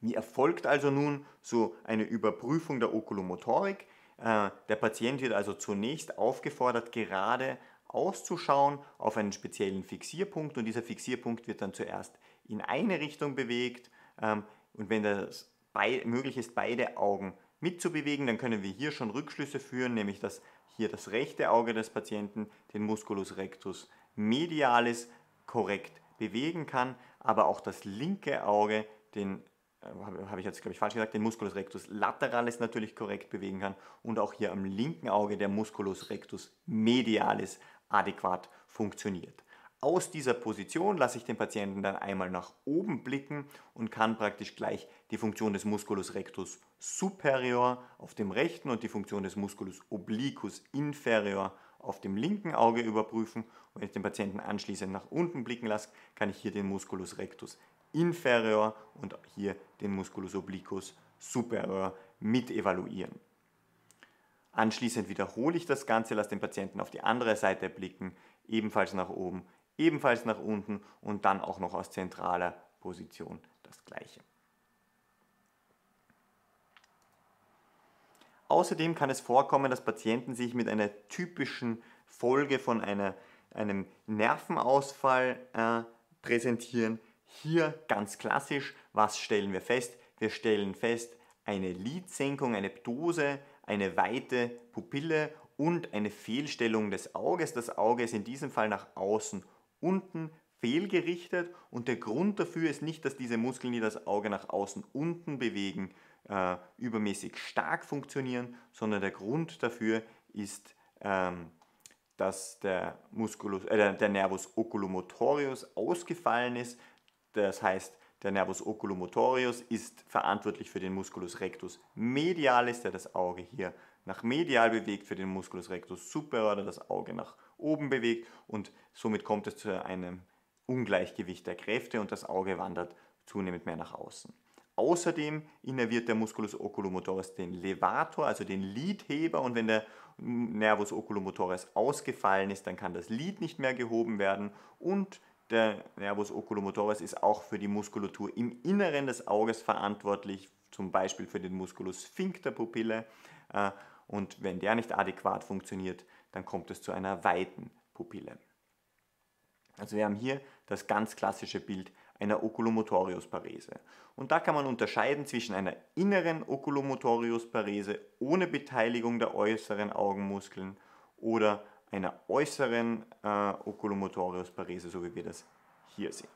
Wie erfolgt also nun so eine Überprüfung der Okulomotorik? Äh, der Patient wird also zunächst aufgefordert, gerade auszuschauen auf einen speziellen Fixierpunkt und dieser Fixierpunkt wird dann zuerst in eine Richtung bewegt ähm, und wenn das möglich ist, beide Augen mitzubewegen, dann können wir hier schon Rückschlüsse führen, nämlich dass hier das rechte Auge des Patienten den Musculus rectus medialis korrekt bewegen kann, aber auch das linke Auge den äh, habe ich jetzt glaube ich falsch gesagt, den Musculus rectus lateralis natürlich korrekt bewegen kann und auch hier am linken Auge der Musculus rectus medialis adäquat funktioniert. Aus dieser Position lasse ich den Patienten dann einmal nach oben blicken und kann praktisch gleich die Funktion des Musculus rectus superior auf dem rechten und die Funktion des Musculus obliquus inferior auf dem linken Auge überprüfen. Und wenn ich den Patienten anschließend nach unten blicken lasse, kann ich hier den Musculus rectus inferior und hier den Musculus obliquus superior mit evaluieren. Anschließend wiederhole ich das Ganze, lasse den Patienten auf die andere Seite blicken, ebenfalls nach oben, ebenfalls nach unten und dann auch noch aus zentraler Position das gleiche. Außerdem kann es vorkommen, dass Patienten sich mit einer typischen Folge von einer, einem Nervenausfall äh, präsentieren. Hier ganz klassisch, was stellen wir fest? Wir stellen fest eine Lidsenkung, eine Ptose, eine weite Pupille und eine Fehlstellung des Auges. Das Auge ist in diesem Fall nach außen unten fehlgerichtet und der Grund dafür ist nicht, dass diese Muskeln, die das Auge nach außen unten bewegen, äh, übermäßig stark funktionieren, sondern der Grund dafür ist, ähm, dass der, Musculus, äh, der Nervus oculomotorius ausgefallen ist. Das heißt, der Nervus oculomotorius ist verantwortlich für den Musculus rectus medialis, der das Auge hier nach medial bewegt, für den Musculus rectus superior, der das Auge nach oben bewegt und somit kommt es zu einem Ungleichgewicht der Kräfte und das Auge wandert zunehmend mehr nach außen. Außerdem innerviert der Musculus oculomotoris den Levator, also den Lidheber und wenn der Nervus oculomotoris ausgefallen ist, dann kann das Lid nicht mehr gehoben werden und der Nervus oculomotoris ist auch für die Muskulatur im Inneren des Auges verantwortlich, zum Beispiel für den Musculus sphincter äh, Und wenn der nicht adäquat funktioniert, dann kommt es zu einer weiten Pupille. Also wir haben hier das ganz klassische Bild einer Oculomotorius-Parese. Und da kann man unterscheiden zwischen einer inneren Oculomotorius-Parese ohne Beteiligung der äußeren Augenmuskeln oder einer äußeren äh, Oculomotorius-Parese, so wie wir das hier sehen.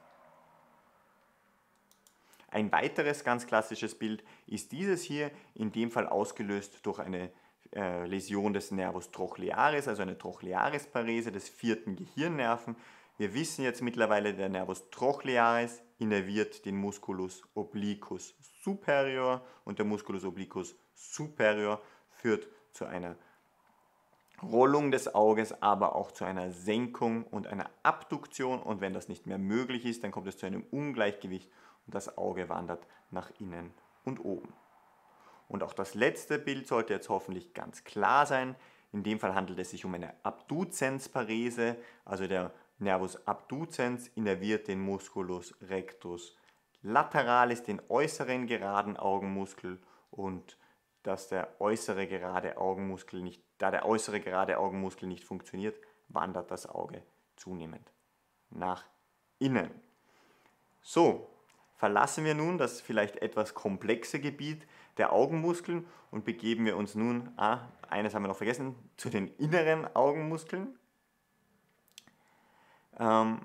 Ein weiteres ganz klassisches Bild ist dieses hier, in dem Fall ausgelöst durch eine äh, Läsion des Nervus trochlearis, also eine Trochlearis-Parese des vierten Gehirnnerven. Wir wissen jetzt mittlerweile, der Nervus trochlearis innerviert den Musculus obliquus superior und der Musculus obliquus superior führt zu einer Rollung des Auges, aber auch zu einer Senkung und einer Abduktion. Und wenn das nicht mehr möglich ist, dann kommt es zu einem Ungleichgewicht und das Auge wandert nach innen und oben. Und auch das letzte Bild sollte jetzt hoffentlich ganz klar sein. In dem Fall handelt es sich um eine Abduzensparese, also der Nervus abducens innerviert den Musculus rectus lateralis, den äußeren geraden Augenmuskel und dass der äußere gerade Augenmuskel nicht, da der äußere gerade Augenmuskel nicht funktioniert, wandert das Auge zunehmend nach innen. So, verlassen wir nun das vielleicht etwas komplexe Gebiet der Augenmuskeln und begeben wir uns nun, ah, eines haben wir noch vergessen, zu den inneren Augenmuskeln. Ähm,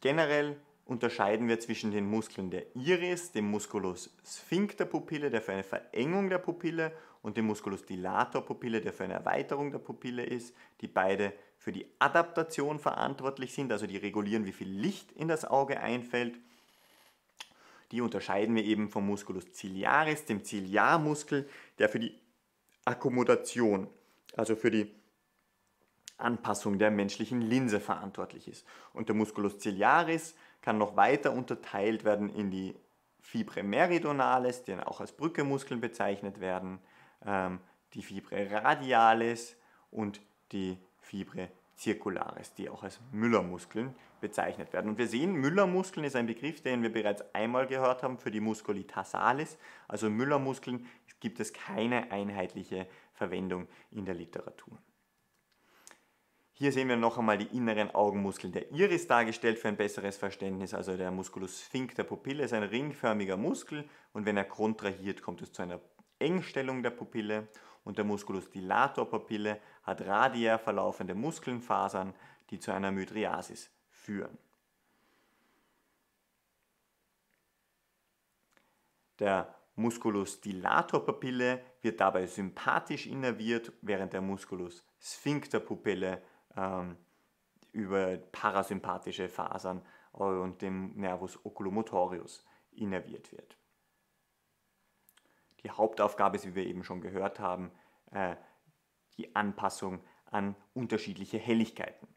generell unterscheiden wir zwischen den Muskeln der Iris, dem Musculus sphincter Pupille, der für eine Verengung der Pupille, und dem Musculus dilator Pupille, der für eine Erweiterung der Pupille ist, die beide für die Adaptation verantwortlich sind, also die regulieren, wie viel Licht in das Auge einfällt. Die unterscheiden wir eben vom Musculus ciliaris, dem Ziliarmuskel, der für die Akkommodation, also für die Anpassung der menschlichen Linse verantwortlich ist. Und der Musculus ciliaris kann noch weiter unterteilt werden in die Fibre meridionales, die auch als Brückemuskeln bezeichnet werden, ähm, die Fibre radialis und die Fibre circularis, die auch als Müllermuskeln bezeichnet werden. Und wir sehen, Müllermuskeln ist ein Begriff, den wir bereits einmal gehört haben für die Musculi tarsalis. Also Müllermuskeln gibt es keine einheitliche Verwendung in der Literatur. Hier sehen wir noch einmal die inneren Augenmuskeln der Iris dargestellt für ein besseres Verständnis. Also der Musculus sphincter Pupille ist ein ringförmiger Muskel und wenn er kontrahiert, kommt es zu einer Engstellung der Pupille und der Musculus dilator Pupille hat radiär verlaufende Muskelfasern, die zu einer Mydriasis führen. Der Musculus dilator Pupille wird dabei sympathisch innerviert, während der Musculus sphincter Pupille ähm, über parasympathische Fasern und dem Nervus oculomotorius innerviert wird. Die Hauptaufgabe ist, wie wir eben schon gehört haben, äh, die Anpassung an unterschiedliche Helligkeiten.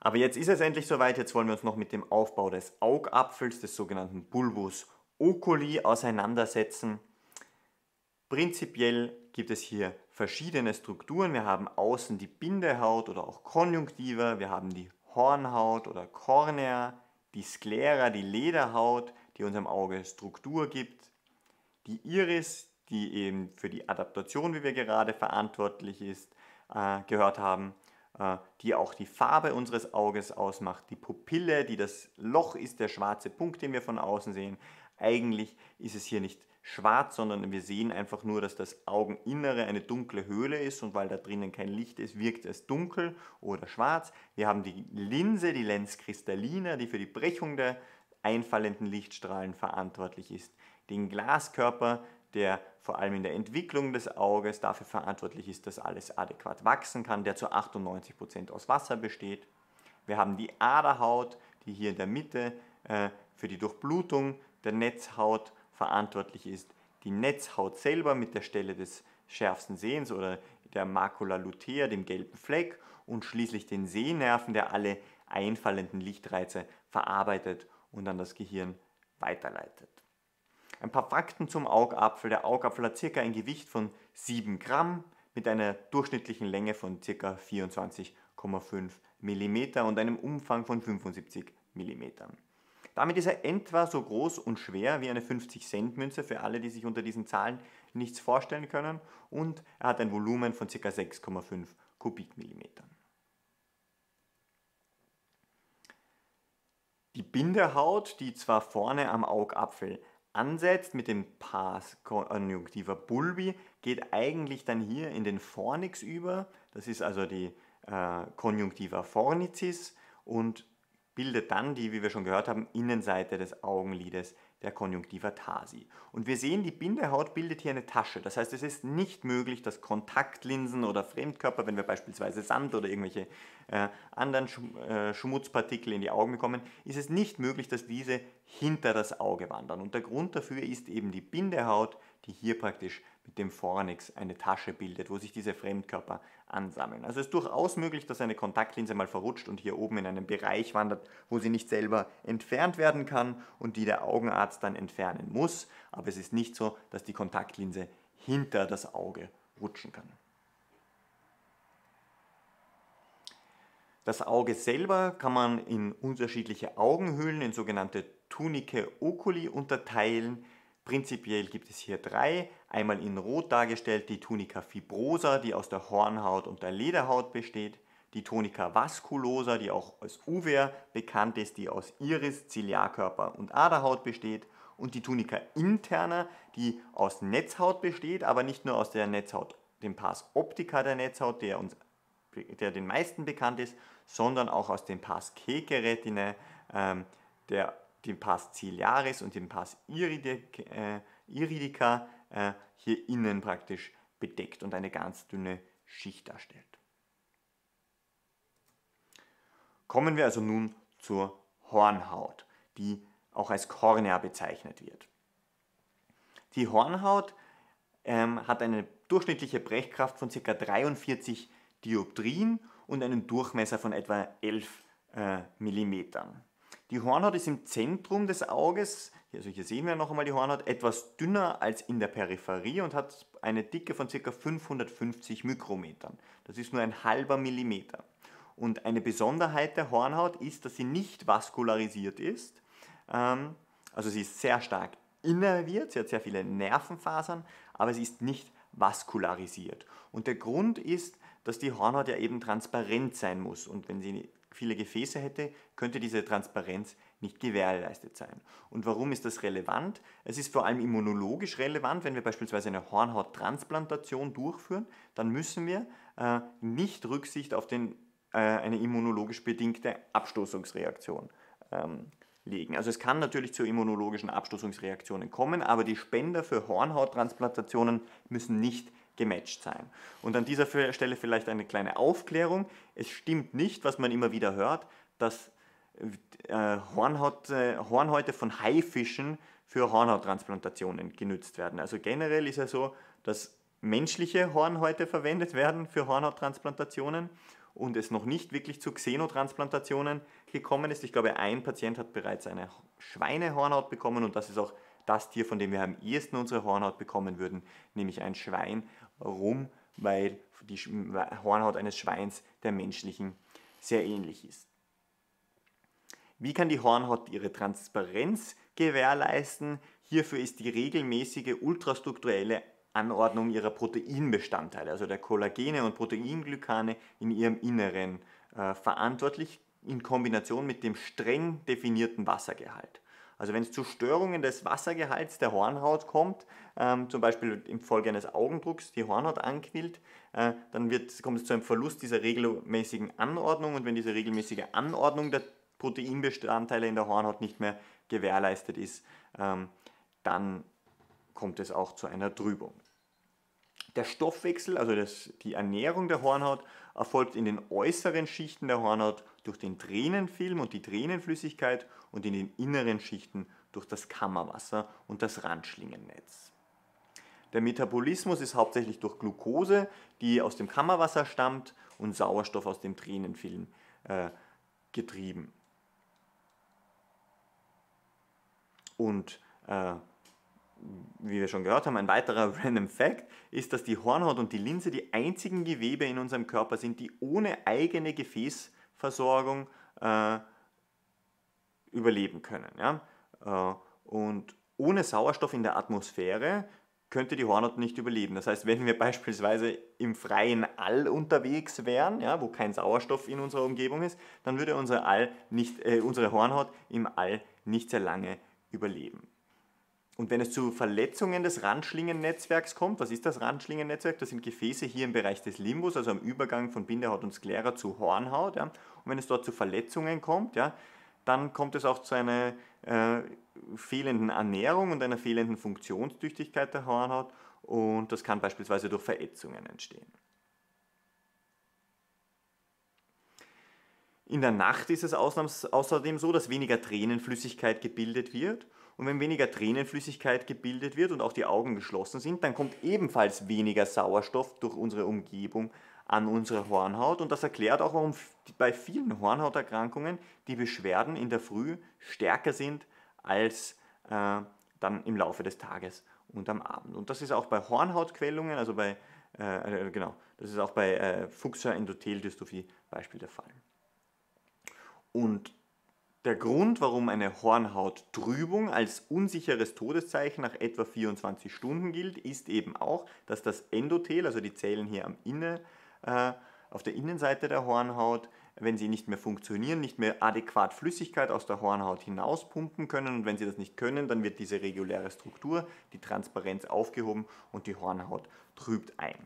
Aber jetzt ist es endlich soweit, jetzt wollen wir uns noch mit dem Aufbau des Augapfels, des sogenannten Bulbus oculi, auseinandersetzen. Prinzipiell gibt es hier verschiedene Strukturen. Wir haben außen die Bindehaut oder auch Konjunktiva, wir haben die Hornhaut oder Cornea, die Sklera, die Lederhaut, die unserem Auge Struktur gibt, die Iris, die eben für die Adaptation, wie wir gerade verantwortlich ist, äh, gehört haben, äh, die auch die Farbe unseres Auges ausmacht, die Pupille, die das Loch ist, der schwarze Punkt, den wir von außen sehen. Eigentlich ist es hier nicht schwarz, sondern wir sehen einfach nur, dass das Augeninnere eine dunkle Höhle ist und weil da drinnen kein Licht ist, wirkt es dunkel oder schwarz. Wir haben die Linse, die Lens cristallina, die für die Brechung der einfallenden Lichtstrahlen verantwortlich ist. Den Glaskörper, der vor allem in der Entwicklung des Auges dafür verantwortlich ist, dass alles adäquat wachsen kann, der zu 98% aus Wasser besteht. Wir haben die Aderhaut, die hier in der Mitte äh, für die Durchblutung der Netzhaut verantwortlich ist. Die Netzhaut selber mit der Stelle des schärfsten Sehens oder der Macula lutea, dem gelben Fleck und schließlich den Sehnerven, der alle einfallenden Lichtreize verarbeitet und an das Gehirn weiterleitet. Ein paar Fakten zum Augapfel. Der Augapfel hat circa ein Gewicht von 7 Gramm mit einer durchschnittlichen Länge von ca. 24,5 mm und einem Umfang von 75 mm. Damit ist er etwa so groß und schwer wie eine 50-Cent-Münze für alle, die sich unter diesen Zahlen nichts vorstellen können und er hat ein Volumen von ca. 6,5 Kubikmillimetern. Die Bindehaut, die zwar vorne am Augapfel ansetzt mit dem Pars Konjunktiva bulbi, geht eigentlich dann hier in den Fornix über. Das ist also die äh, Konjunktiva fornicis und bildet dann die, wie wir schon gehört haben, Innenseite des Augenlides der Konjunktiva tarsi. Und wir sehen, die Bindehaut bildet hier eine Tasche. Das heißt, es ist nicht möglich, dass Kontaktlinsen oder Fremdkörper, wenn wir beispielsweise Sand oder irgendwelche äh, anderen Schm äh, Schmutzpartikel in die Augen bekommen, ist es nicht möglich, dass diese hinter das Auge wandern. Und der Grund dafür ist eben die Bindehaut, die hier praktisch mit dem Fornix eine Tasche bildet, wo sich diese Fremdkörper ansammeln. Also es ist durchaus möglich, dass eine Kontaktlinse mal verrutscht und hier oben in einen Bereich wandert, wo sie nicht selber entfernt werden kann und die der Augenarzt dann entfernen muss. Aber es ist nicht so, dass die Kontaktlinse hinter das Auge rutschen kann. Das Auge selber kann man in unterschiedliche Augenhöhlen, in sogenannte Tunice oculi unterteilen. Prinzipiell gibt es hier drei. Einmal in Rot dargestellt die Tunica fibrosa, die aus der Hornhaut und der Lederhaut besteht. Die Tunica vasculosa, die auch als Uver bekannt ist, die aus Iris, Ziliarkörper und Aderhaut besteht. Und die Tunica interna, die aus Netzhaut besteht, aber nicht nur aus der Netzhaut, dem Pars optica der Netzhaut, der, uns, der den meisten bekannt ist, sondern auch aus dem Pars Kekeretine, ähm, der dem Pass ciliaris und dem Pass iridica, äh, äh, hier innen praktisch bedeckt und eine ganz dünne Schicht darstellt. Kommen wir also nun zur Hornhaut, die auch als Kornea bezeichnet wird. Die Hornhaut ähm, hat eine durchschnittliche Brechkraft von ca. 43 Dioptrien und einen Durchmesser von etwa 11 äh, Millimetern. Die Hornhaut ist im Zentrum des Auges, also hier sehen wir noch einmal die Hornhaut, etwas dünner als in der Peripherie und hat eine Dicke von ca. 550 Mikrometern. Das ist nur ein halber Millimeter. Und eine Besonderheit der Hornhaut ist, dass sie nicht vaskularisiert ist. Ähm, also sie ist sehr stark innerviert, sie hat sehr viele Nervenfasern, aber sie ist nicht vaskularisiert. Und der Grund ist, dass die Hornhaut ja eben transparent sein muss. Und wenn sie viele Gefäße hätte, könnte diese Transparenz nicht gewährleistet sein. Und warum ist das relevant? Es ist vor allem immunologisch relevant, wenn wir beispielsweise eine Hornhauttransplantation durchführen, dann müssen wir äh, nicht Rücksicht auf den, äh, eine immunologisch bedingte Abstoßungsreaktion ähm, legen. Also es kann natürlich zu immunologischen Abstoßungsreaktionen kommen, aber die Spender für Hornhauttransplantationen müssen nicht gematcht sein. Und an dieser Stelle vielleicht eine kleine Aufklärung. Es stimmt nicht, was man immer wieder hört, dass äh, Hornhaut, äh, Hornhäute von Haifischen für Hornhauttransplantationen genutzt werden. Also generell ist es so, dass menschliche Hornhäute verwendet werden für Hornhauttransplantationen und es noch nicht wirklich zu Xenotransplantationen gekommen ist. Ich glaube, ein Patient hat bereits eine Schweinehornhaut bekommen und das ist auch das Tier, von dem wir am ehesten unsere Hornhaut bekommen würden, nämlich ein Schwein. Warum? Weil die Hornhaut eines Schweins der menschlichen sehr ähnlich ist. Wie kann die Hornhaut ihre Transparenz gewährleisten? Hierfür ist die regelmäßige ultrastrukturelle Anordnung ihrer Proteinbestandteile, also der Kollagene und Proteinglykane in ihrem Inneren äh, verantwortlich in Kombination mit dem streng definierten Wassergehalt. Also wenn es zu Störungen des Wassergehalts der Hornhaut kommt, ähm, zum Beispiel infolge eines Augendrucks die Hornhaut anquillt, äh, dann wird, kommt es zu einem Verlust dieser regelmäßigen Anordnung und wenn diese regelmäßige Anordnung der Proteinbestandteile in der Hornhaut nicht mehr gewährleistet ist, ähm, dann kommt es auch zu einer Trübung. Der Stoffwechsel, also das, die Ernährung der Hornhaut, erfolgt in den äußeren Schichten der Hornhaut durch den Tränenfilm und die Tränenflüssigkeit und in den inneren Schichten durch das Kammerwasser und das Randschlingennetz. Der Metabolismus ist hauptsächlich durch Glucose, die aus dem Kammerwasser stammt, und Sauerstoff aus dem Tränenfilm äh, getrieben. Und äh, wie wir schon gehört haben, ein weiterer Random Fact ist, dass die Hornhaut und die Linse die einzigen Gewebe in unserem Körper sind, die ohne eigene Gefäßversorgung äh, überleben können. Ja? Äh, und ohne Sauerstoff in der Atmosphäre könnte die Hornhaut nicht überleben. Das heißt, wenn wir beispielsweise im freien All unterwegs wären, ja, wo kein Sauerstoff in unserer Umgebung ist, dann würde unsere, All nicht, äh, unsere Hornhaut im All nicht sehr lange überleben. Und wenn es zu Verletzungen des Randschlingennetzwerks kommt, was ist das Randschlingennetzwerk? Das sind Gefäße hier im Bereich des Limbus, also am Übergang von Bindehaut und Sklera zu Hornhaut. Ja. Und wenn es dort zu Verletzungen kommt, ja, dann kommt es auch zu einer äh, fehlenden Ernährung und einer fehlenden Funktionstüchtigkeit der Hornhaut und das kann beispielsweise durch Verätzungen entstehen. In der Nacht ist es außerdem so, dass weniger Tränenflüssigkeit gebildet wird. Und wenn weniger Tränenflüssigkeit gebildet wird und auch die Augen geschlossen sind, dann kommt ebenfalls weniger Sauerstoff durch unsere Umgebung an unsere Hornhaut. Und das erklärt auch, warum bei vielen Hornhauterkrankungen die Beschwerden in der Früh stärker sind als äh, dann im Laufe des Tages und am Abend. Und das ist auch bei Hornhautquellungen, also bei, äh, äh genau, das ist auch bei äh, Fuchsia-Endotheldystrophie Beispiel der Fall. Und der Grund, warum eine Hornhauttrübung als unsicheres Todeszeichen nach etwa 24 Stunden gilt, ist eben auch, dass das Endothel, also die Zellen hier am Inne, äh, auf der Innenseite der Hornhaut, wenn sie nicht mehr funktionieren, nicht mehr adäquat Flüssigkeit aus der Hornhaut hinauspumpen können. Und wenn sie das nicht können, dann wird diese reguläre Struktur, die Transparenz aufgehoben und die Hornhaut trübt ein.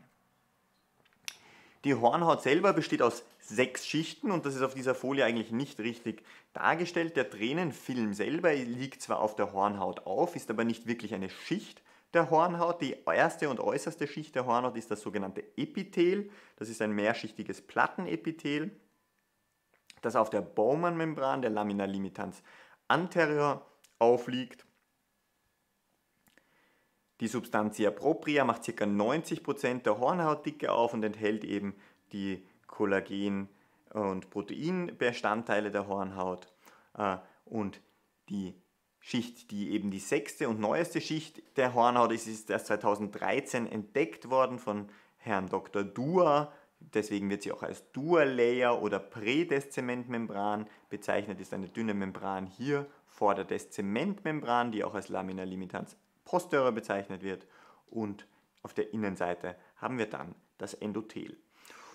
Die Hornhaut selber besteht aus sechs Schichten und das ist auf dieser Folie eigentlich nicht richtig dargestellt. Der Tränenfilm selber liegt zwar auf der Hornhaut auf, ist aber nicht wirklich eine Schicht der Hornhaut. Die erste und äußerste Schicht der Hornhaut ist das sogenannte Epithel. Das ist ein mehrschichtiges Plattenepithel das auf der Bowman-Membran der Lamina limitans anterior aufliegt. Die Substantia propria macht ca. 90% der Hornhautdicke auf und enthält eben die Kollagen- und Proteinbestandteile der Hornhaut. Äh, und die Schicht, die eben die sechste und neueste Schicht der Hornhaut ist, ist erst 2013 entdeckt worden von Herrn Dr. Dua Deswegen wird sie auch als Dual Layer oder Prädeszementmembran bezeichnet, ist eine dünne Membran hier vor der Deszementmembran, die auch als Lamina limitans posterior bezeichnet wird. Und auf der Innenseite haben wir dann das Endothel.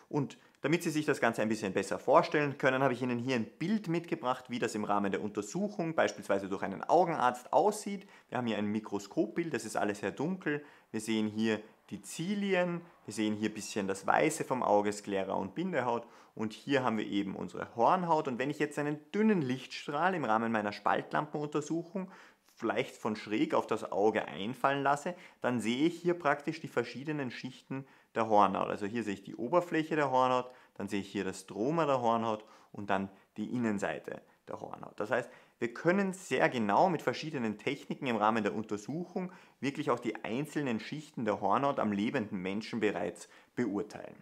Und damit Sie sich das Ganze ein bisschen besser vorstellen können, habe ich Ihnen hier ein Bild mitgebracht, wie das im Rahmen der Untersuchung, beispielsweise durch einen Augenarzt, aussieht. Wir haben hier ein Mikroskopbild, das ist alles sehr dunkel. Wir sehen hier die Zilien, wir sehen hier ein bisschen das Weiße vom Auge, Sklera und Bindehaut und hier haben wir eben unsere Hornhaut und wenn ich jetzt einen dünnen Lichtstrahl im Rahmen meiner Spaltlampenuntersuchung vielleicht von schräg auf das Auge einfallen lasse, dann sehe ich hier praktisch die verschiedenen Schichten der Hornhaut. Also hier sehe ich die Oberfläche der Hornhaut, dann sehe ich hier das Stroma der Hornhaut und dann die Innenseite der Hornhaut. Das heißt, wir können sehr genau mit verschiedenen Techniken im Rahmen der Untersuchung wirklich auch die einzelnen Schichten der Hornhaut am lebenden Menschen bereits beurteilen.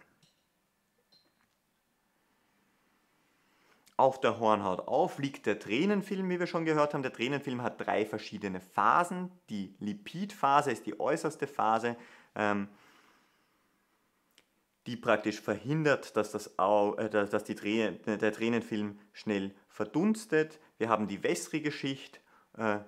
Auf der Hornhaut auf liegt der Tränenfilm, wie wir schon gehört haben. Der Tränenfilm hat drei verschiedene Phasen. Die Lipidphase ist die äußerste Phase. Ähm, die praktisch verhindert, dass, das Au, äh, dass die Tränen, der Tränenfilm schnell verdunstet. Wir haben die wässrige Schicht, äh,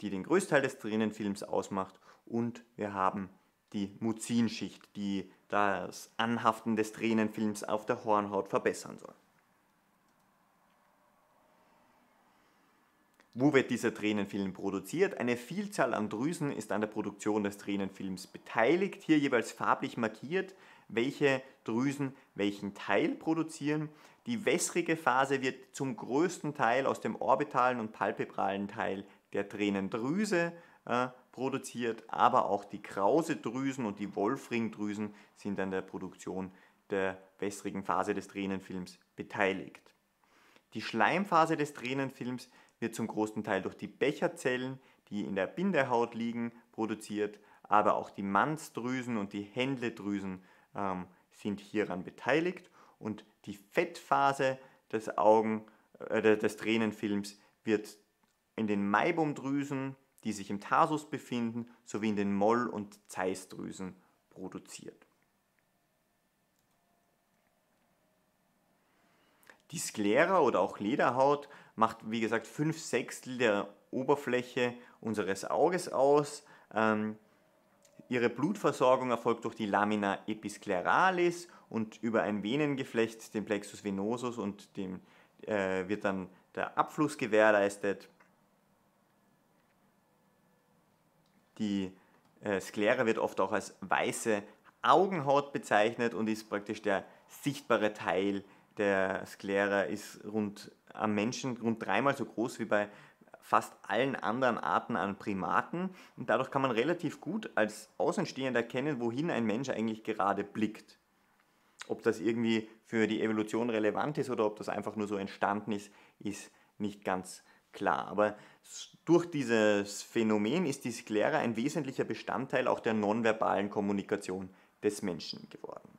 die den Größteil des Tränenfilms ausmacht. Und wir haben die Muzinschicht, die das Anhaften des Tränenfilms auf der Hornhaut verbessern soll. Wo wird dieser Tränenfilm produziert? Eine Vielzahl an Drüsen ist an der Produktion des Tränenfilms beteiligt, hier jeweils farblich markiert welche Drüsen welchen Teil produzieren. Die wässrige Phase wird zum größten Teil aus dem orbitalen und palpebralen Teil der Tränendrüse äh, produziert, aber auch die Krause-Drüsen und die Wolfring-Drüsen sind an der Produktion der wässrigen Phase des Tränenfilms beteiligt. Die Schleimphase des Tränenfilms wird zum großen Teil durch die Becherzellen, die in der Bindehaut liegen, produziert, aber auch die Mannsdrüsen und die Händledrüsen ähm, sind hieran beteiligt und die Fettphase des Augen, äh, des Tränenfilms wird in den Meibumdrüsen, die sich im Tarsus befinden, sowie in den Moll- und Zeissdrüsen produziert. Die Sklera oder auch Lederhaut macht, wie gesagt, fünf Sechstel der Oberfläche unseres Auges aus. Ähm, ihre Blutversorgung erfolgt durch die Lamina episcleralis und über ein Venengeflecht, den Plexus venosus, und dem äh, wird dann der Abfluss gewährleistet. Die äh, Sklera wird oft auch als weiße Augenhaut bezeichnet und ist praktisch der sichtbare Teil der Sklera, ist rund am Menschen rund dreimal so groß wie bei fast allen anderen Arten an Primaten und dadurch kann man relativ gut als Außenstehender erkennen, wohin ein Mensch eigentlich gerade blickt. Ob das irgendwie für die Evolution relevant ist oder ob das einfach nur so entstanden ist, ist nicht ganz klar. Aber durch dieses Phänomen ist die Sklera ein wesentlicher Bestandteil auch der nonverbalen Kommunikation des Menschen geworden.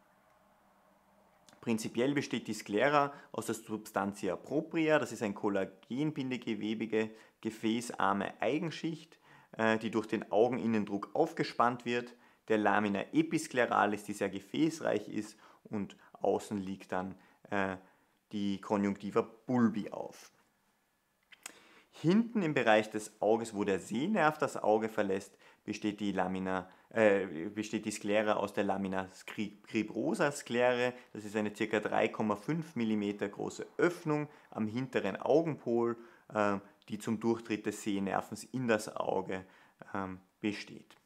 Prinzipiell besteht die Sklera aus der Substantia propria, das ist ein kollagenbindegewebige, gefäßarme Eigenschicht, äh, die durch den Augeninnendruck aufgespannt wird. Der Lamina episcleralis, die sehr gefäßreich ist und außen liegt dann äh, die Konjunktiva bulbi auf. Hinten im Bereich des Auges, wo der Sehnerv das Auge verlässt, besteht die, Lamina, äh, besteht die Sklere aus der Lamina cribrosa Sklere. Das ist eine ca. 3,5 mm große Öffnung am hinteren Augenpol, äh, die zum Durchtritt des Sehnervens in das Auge äh, besteht.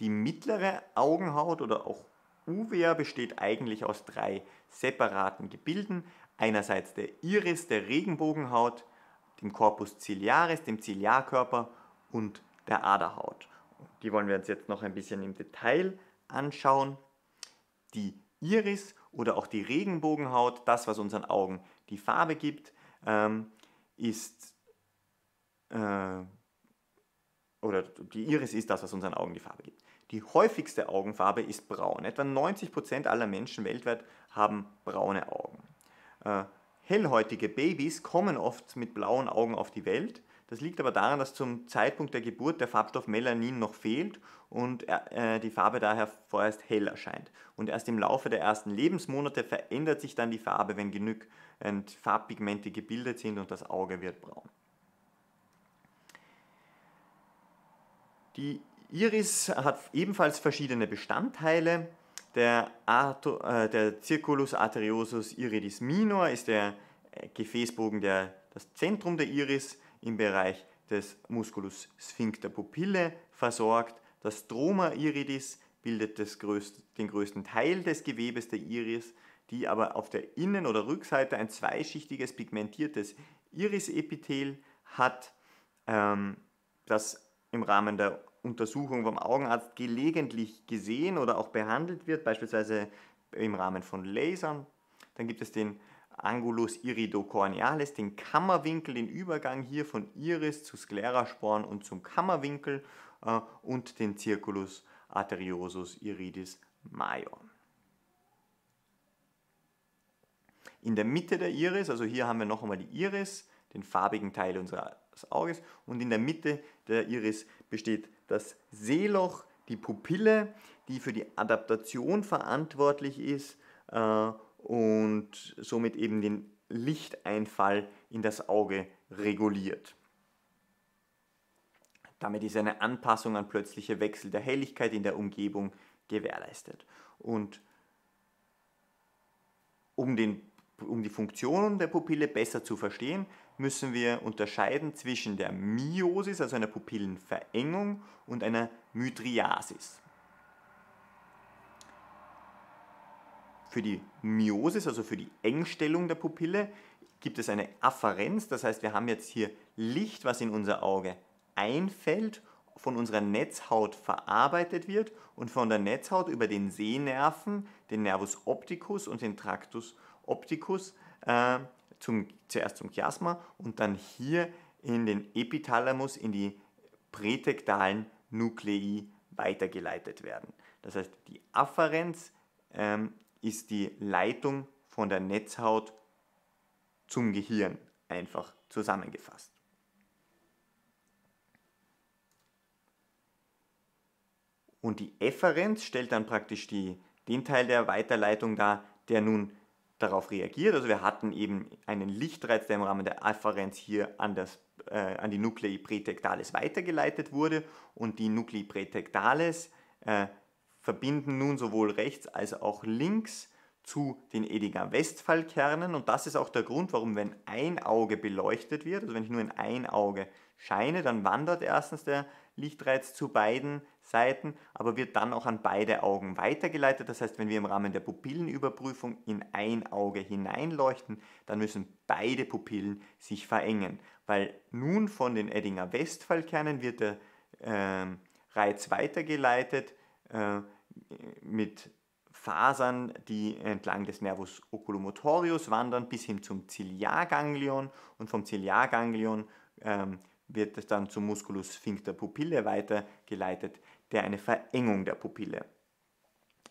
Die mittlere Augenhaut oder auch Uvea besteht eigentlich aus drei separaten Gebilden. Einerseits der Iris, der Regenbogenhaut, dem Corpus ciliaris, dem Ziliarkörper und der Aderhaut. Die wollen wir uns jetzt noch ein bisschen im Detail anschauen. Die Iris oder auch die Regenbogenhaut, das, was unseren Augen die Farbe gibt, ähm, ist äh, oder die Iris ist das, was unseren Augen die Farbe gibt. Die häufigste Augenfarbe ist braun. Etwa 90% aller Menschen weltweit haben braune Augen. Äh, hellhäutige Babys kommen oft mit blauen Augen auf die Welt. Das liegt aber daran, dass zum Zeitpunkt der Geburt der Farbstoff Melanin noch fehlt und äh, die Farbe daher vorerst hell erscheint. Und erst im Laufe der ersten Lebensmonate verändert sich dann die Farbe, wenn genügend Farbpigmente gebildet sind und das Auge wird braun. Die Iris hat ebenfalls verschiedene Bestandteile. Der, Arto, äh, der Circulus arteriosus iridis minor ist der äh, Gefäßbogen, der das Zentrum der Iris im Bereich des Musculus sphincter pupille versorgt. Das Stroma iridis bildet größte, den größten Teil des Gewebes der Iris, die aber auf der Innen- oder Rückseite ein zweischichtiges pigmentiertes Irisepithel hat, ähm, das im Rahmen der Untersuchung vom Augenarzt gelegentlich gesehen oder auch behandelt wird, beispielsweise im Rahmen von Lasern. Dann gibt es den Angulus iridocornealis, den Kammerwinkel, den Übergang hier von Iris zu Sklerasporen und zum Kammerwinkel äh, und den Circulus arteriosus iridis major. In der Mitte der Iris, also hier haben wir noch einmal die Iris, den farbigen Teil unseres Auges, und in der Mitte der Iris besteht das Sehloch, die Pupille, die für die Adaptation verantwortlich ist äh, und somit eben den Lichteinfall in das Auge reguliert. Damit ist eine Anpassung an plötzliche Wechsel der Helligkeit in der Umgebung gewährleistet. Und um, den, um die Funktion der Pupille besser zu verstehen, müssen wir unterscheiden zwischen der Miosis, also einer Pupillenverengung, und einer Mydriasis. Für die Miosis, also für die Engstellung der Pupille, gibt es eine Afferenz, das heißt, wir haben jetzt hier Licht, was in unser Auge einfällt, von unserer Netzhaut verarbeitet wird und von der Netzhaut über den Sehnerven, den Nervus opticus und den Tractus opticus äh, zum, zuerst zum Chiasma und dann hier in den Epithalamus, in die prätektalen Nuklei weitergeleitet werden. Das heißt, die Afferenz ähm, ist die Leitung von der Netzhaut zum Gehirn, einfach zusammengefasst. Und die Efferenz stellt dann praktisch die, den Teil der Weiterleitung dar, der nun darauf reagiert. Also wir hatten eben einen Lichtreiz, der im Rahmen der Afferenz hier an, das, äh, an die Nuclei praetectalis weitergeleitet wurde und die Nuclei praetectalis äh, verbinden nun sowohl rechts als auch links zu den Edinger Westphal-Kernen und das ist auch der Grund, warum wenn ein Auge beleuchtet wird, also wenn ich nur in ein Auge scheine, dann wandert erstens der Lichtreiz zu beiden Seiten, aber wird dann auch an beide Augen weitergeleitet. Das heißt, wenn wir im Rahmen der Pupillenüberprüfung in ein Auge hineinleuchten, dann müssen beide Pupillen sich verengen, weil nun von den Edinger Westphal-Kernen wird der äh, Reiz weitergeleitet äh, mit Fasern, die entlang des Nervus oculomotorius wandern, bis hin zum Ziliarganglion und vom Ziliarganglion ähm, wird es dann zum Musculus sphincter Pupille weitergeleitet, der eine Verengung der Pupille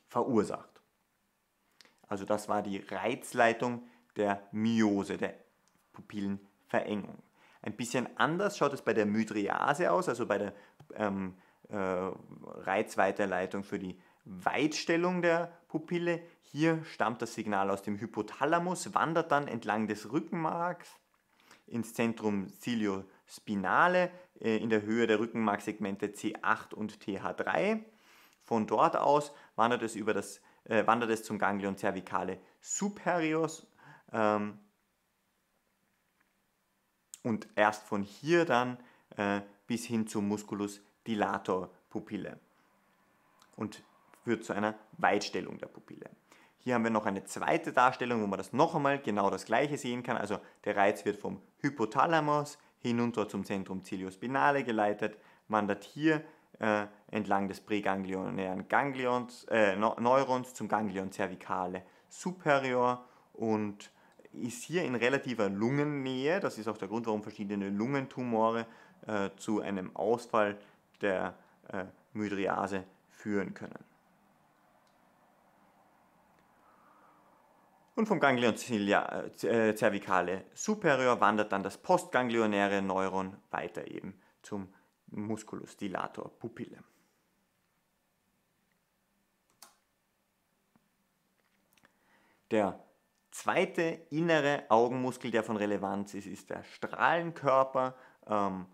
verursacht. Also das war die Reizleitung der Myose, der Pupillenverengung. Ein bisschen anders schaut es bei der Mydriase aus, also bei der ähm, äh, Reizweiterleitung für die Weitstellung der Pupille. Hier stammt das Signal aus dem Hypothalamus, wandert dann entlang des Rückenmarks ins Zentrum ciliospinale äh, in der Höhe der Rückenmarksegmente C8 und TH3. Von dort aus wandert es, über das, äh, wandert es zum Ganglion cervicale superiors ähm, und erst von hier dann äh, bis hin zum Musculus dilator Pupille. Und führt zu einer Weitstellung der Pupille. Hier haben wir noch eine zweite Darstellung, wo man das noch einmal genau das gleiche sehen kann. Also der Reiz wird vom Hypothalamus hinunter zum Zentrum ciliospinale geleitet, wandert hier äh, entlang des präganglionären Ganglions, äh, Neurons zum Ganglion cervicale superior und ist hier in relativer Lungennähe, das ist auch der Grund, warum verschiedene Lungentumore äh, zu einem Ausfall der äh, Mydriase führen können. Und vom Ganglion äh, cervicale superior wandert dann das postganglionäre Neuron weiter eben zum Musculus dilator Pupille. Der zweite innere Augenmuskel, der von Relevanz ist, ist der Strahlenkörper, ähm,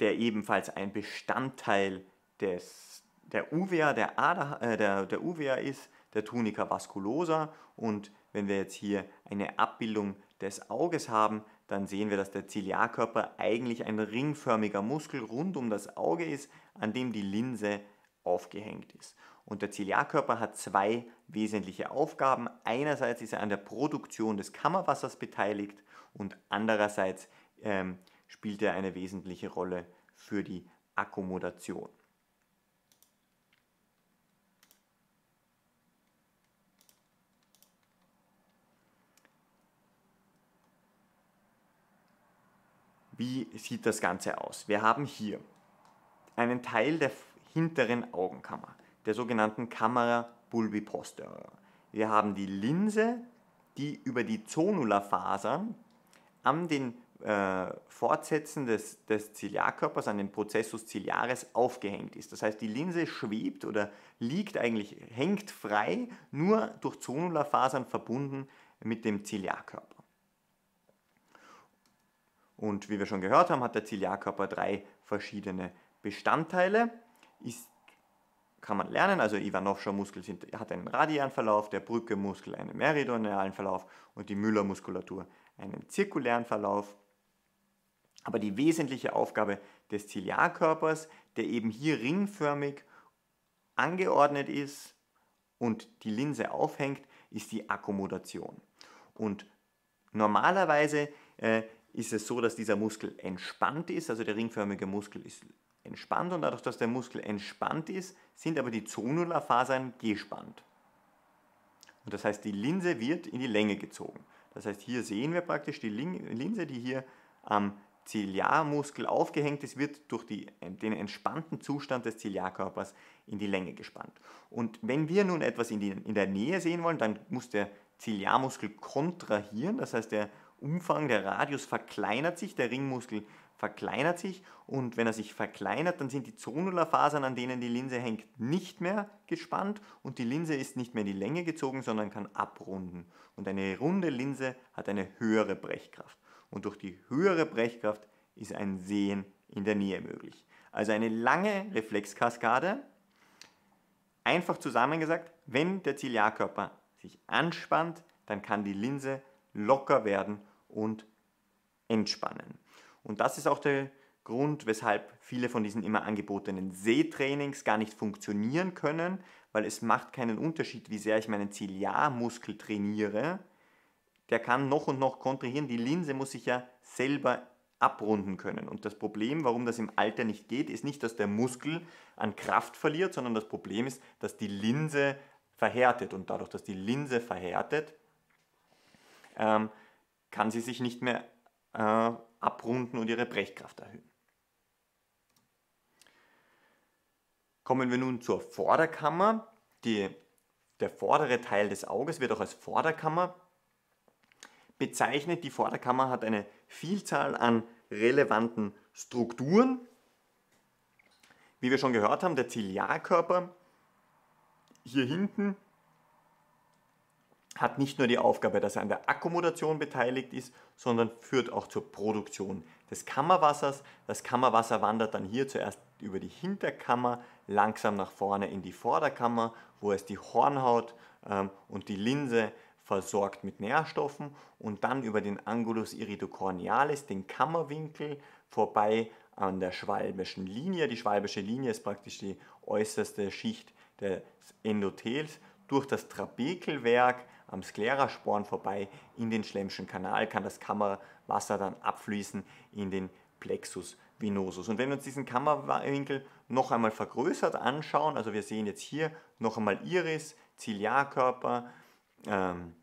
der ebenfalls ein Bestandteil des, der Uvea, der, äh, der, der ist der Tunica vasculosa und wenn wir jetzt hier eine Abbildung des Auges haben, dann sehen wir, dass der Ziliarkörper eigentlich ein ringförmiger Muskel rund um das Auge ist, an dem die Linse aufgehängt ist. Und der Ziliarkörper hat zwei wesentliche Aufgaben. Einerseits ist er an der Produktion des Kammerwassers beteiligt und andererseits ähm, spielt er eine wesentliche Rolle für die Akkommodation. Wie sieht das Ganze aus? Wir haben hier einen Teil der hinteren Augenkammer, der sogenannten Kamera bulbi. Wir haben die Linse, die über die Zonulafasern an den äh, Fortsätzen des, des Ziliarkörpers, an den Prozessus ciliaris aufgehängt ist. Das heißt, die Linse schwebt oder liegt eigentlich, hängt frei, nur durch Zonulafasern verbunden mit dem Ziliarkörper. Und wie wir schon gehört haben, hat der Ziliarkörper drei verschiedene Bestandteile. Ist, kann man lernen, also Ivanovscher Muskel sind, hat einen radialen Verlauf, der Brücke-Muskel einen meridionalen Verlauf und die Müller-Muskulatur einen zirkulären Verlauf. Aber die wesentliche Aufgabe des Ziliarkörpers, der eben hier ringförmig angeordnet ist und die Linse aufhängt, ist die Akkommodation. Und normalerweise äh, ist es so, dass dieser Muskel entspannt ist, also der ringförmige Muskel ist entspannt und dadurch, dass der Muskel entspannt ist, sind aber die Zonulafasern gespannt. Und das heißt, die Linse wird in die Länge gezogen. Das heißt, hier sehen wir praktisch die Linse, die hier am Ziliarmuskel aufgehängt ist, wird durch die, den entspannten Zustand des Ziliarkörpers in die Länge gespannt. Und wenn wir nun etwas in, die, in der Nähe sehen wollen, dann muss der Ziliarmuskel kontrahieren, das heißt, der Umfang, der Radius verkleinert sich, der Ringmuskel verkleinert sich und wenn er sich verkleinert, dann sind die Zonulafasern, an denen die Linse hängt, nicht mehr gespannt und die Linse ist nicht mehr in die Länge gezogen, sondern kann abrunden. Und eine runde Linse hat eine höhere Brechkraft. Und durch die höhere Brechkraft ist ein Sehen in der Nähe möglich. Also eine lange Reflexkaskade. Einfach zusammengesagt, wenn der Ziliarkörper sich anspannt, dann kann die Linse locker werden und entspannen. Und das ist auch der Grund, weshalb viele von diesen immer angebotenen Sehtrainings gar nicht funktionieren können, weil es macht keinen Unterschied, wie sehr ich meinen Ziliarmuskel trainiere. Der kann noch und noch kontrahieren. Die Linse muss sich ja selber abrunden können. Und das Problem, warum das im Alter nicht geht, ist nicht, dass der Muskel an Kraft verliert, sondern das Problem ist, dass die Linse verhärtet. Und dadurch, dass die Linse verhärtet, ähm, kann sie sich nicht mehr äh, abrunden und ihre Brechkraft erhöhen. Kommen wir nun zur Vorderkammer. Die, der vordere Teil des Auges wird auch als Vorderkammer bezeichnet. Die Vorderkammer hat eine Vielzahl an relevanten Strukturen. Wie wir schon gehört haben, der Ziliarkörper hier hinten hat nicht nur die Aufgabe, dass er an der Akkommodation beteiligt ist, sondern führt auch zur Produktion des Kammerwassers. Das Kammerwasser wandert dann hier zuerst über die Hinterkammer langsam nach vorne in die Vorderkammer, wo es die Hornhaut ähm, und die Linse versorgt mit Nährstoffen und dann über den Angulus iridocornealis, den Kammerwinkel, vorbei an der schwalbischen Linie. Die schwalbische Linie ist praktisch die äußerste Schicht des Endothels. Durch das Trabekelwerk am Sklerasporn vorbei in den Schlemmschen Kanal kann das Kammerwasser dann abfließen in den Plexus venosus. Und wenn wir uns diesen Kammerwinkel noch einmal vergrößert anschauen, also wir sehen jetzt hier noch einmal Iris, Ziliarkörper, ähm,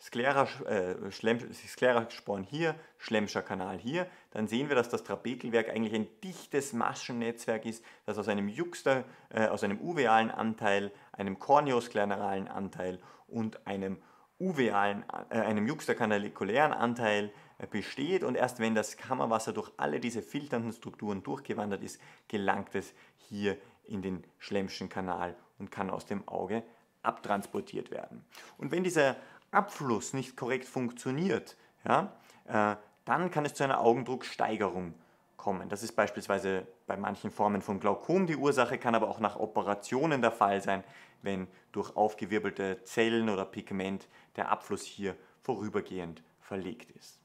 Sklera, äh, Sklerasporn hier, Schlemmscher Kanal hier, dann sehen wir, dass das Trabekelwerk eigentlich ein dichtes Maschennetzwerk ist, das aus einem Juxta, äh, aus einem uvealen Anteil, einem corneoskleralen Anteil und einem uvealen, äh, einem juxtakanalikulären Anteil äh, besteht. Und erst wenn das Kammerwasser durch alle diese filternden Strukturen durchgewandert ist, gelangt es hier in den Schlemmschen Kanal und kann aus dem Auge abtransportiert werden. Und wenn dieser Abfluss nicht korrekt funktioniert, ja, äh, dann kann es zu einer Augendrucksteigerung kommen. Das ist beispielsweise bei manchen Formen von Glaukom die Ursache, kann aber auch nach Operationen der Fall sein, wenn durch aufgewirbelte Zellen oder Pigment der Abfluss hier vorübergehend verlegt ist.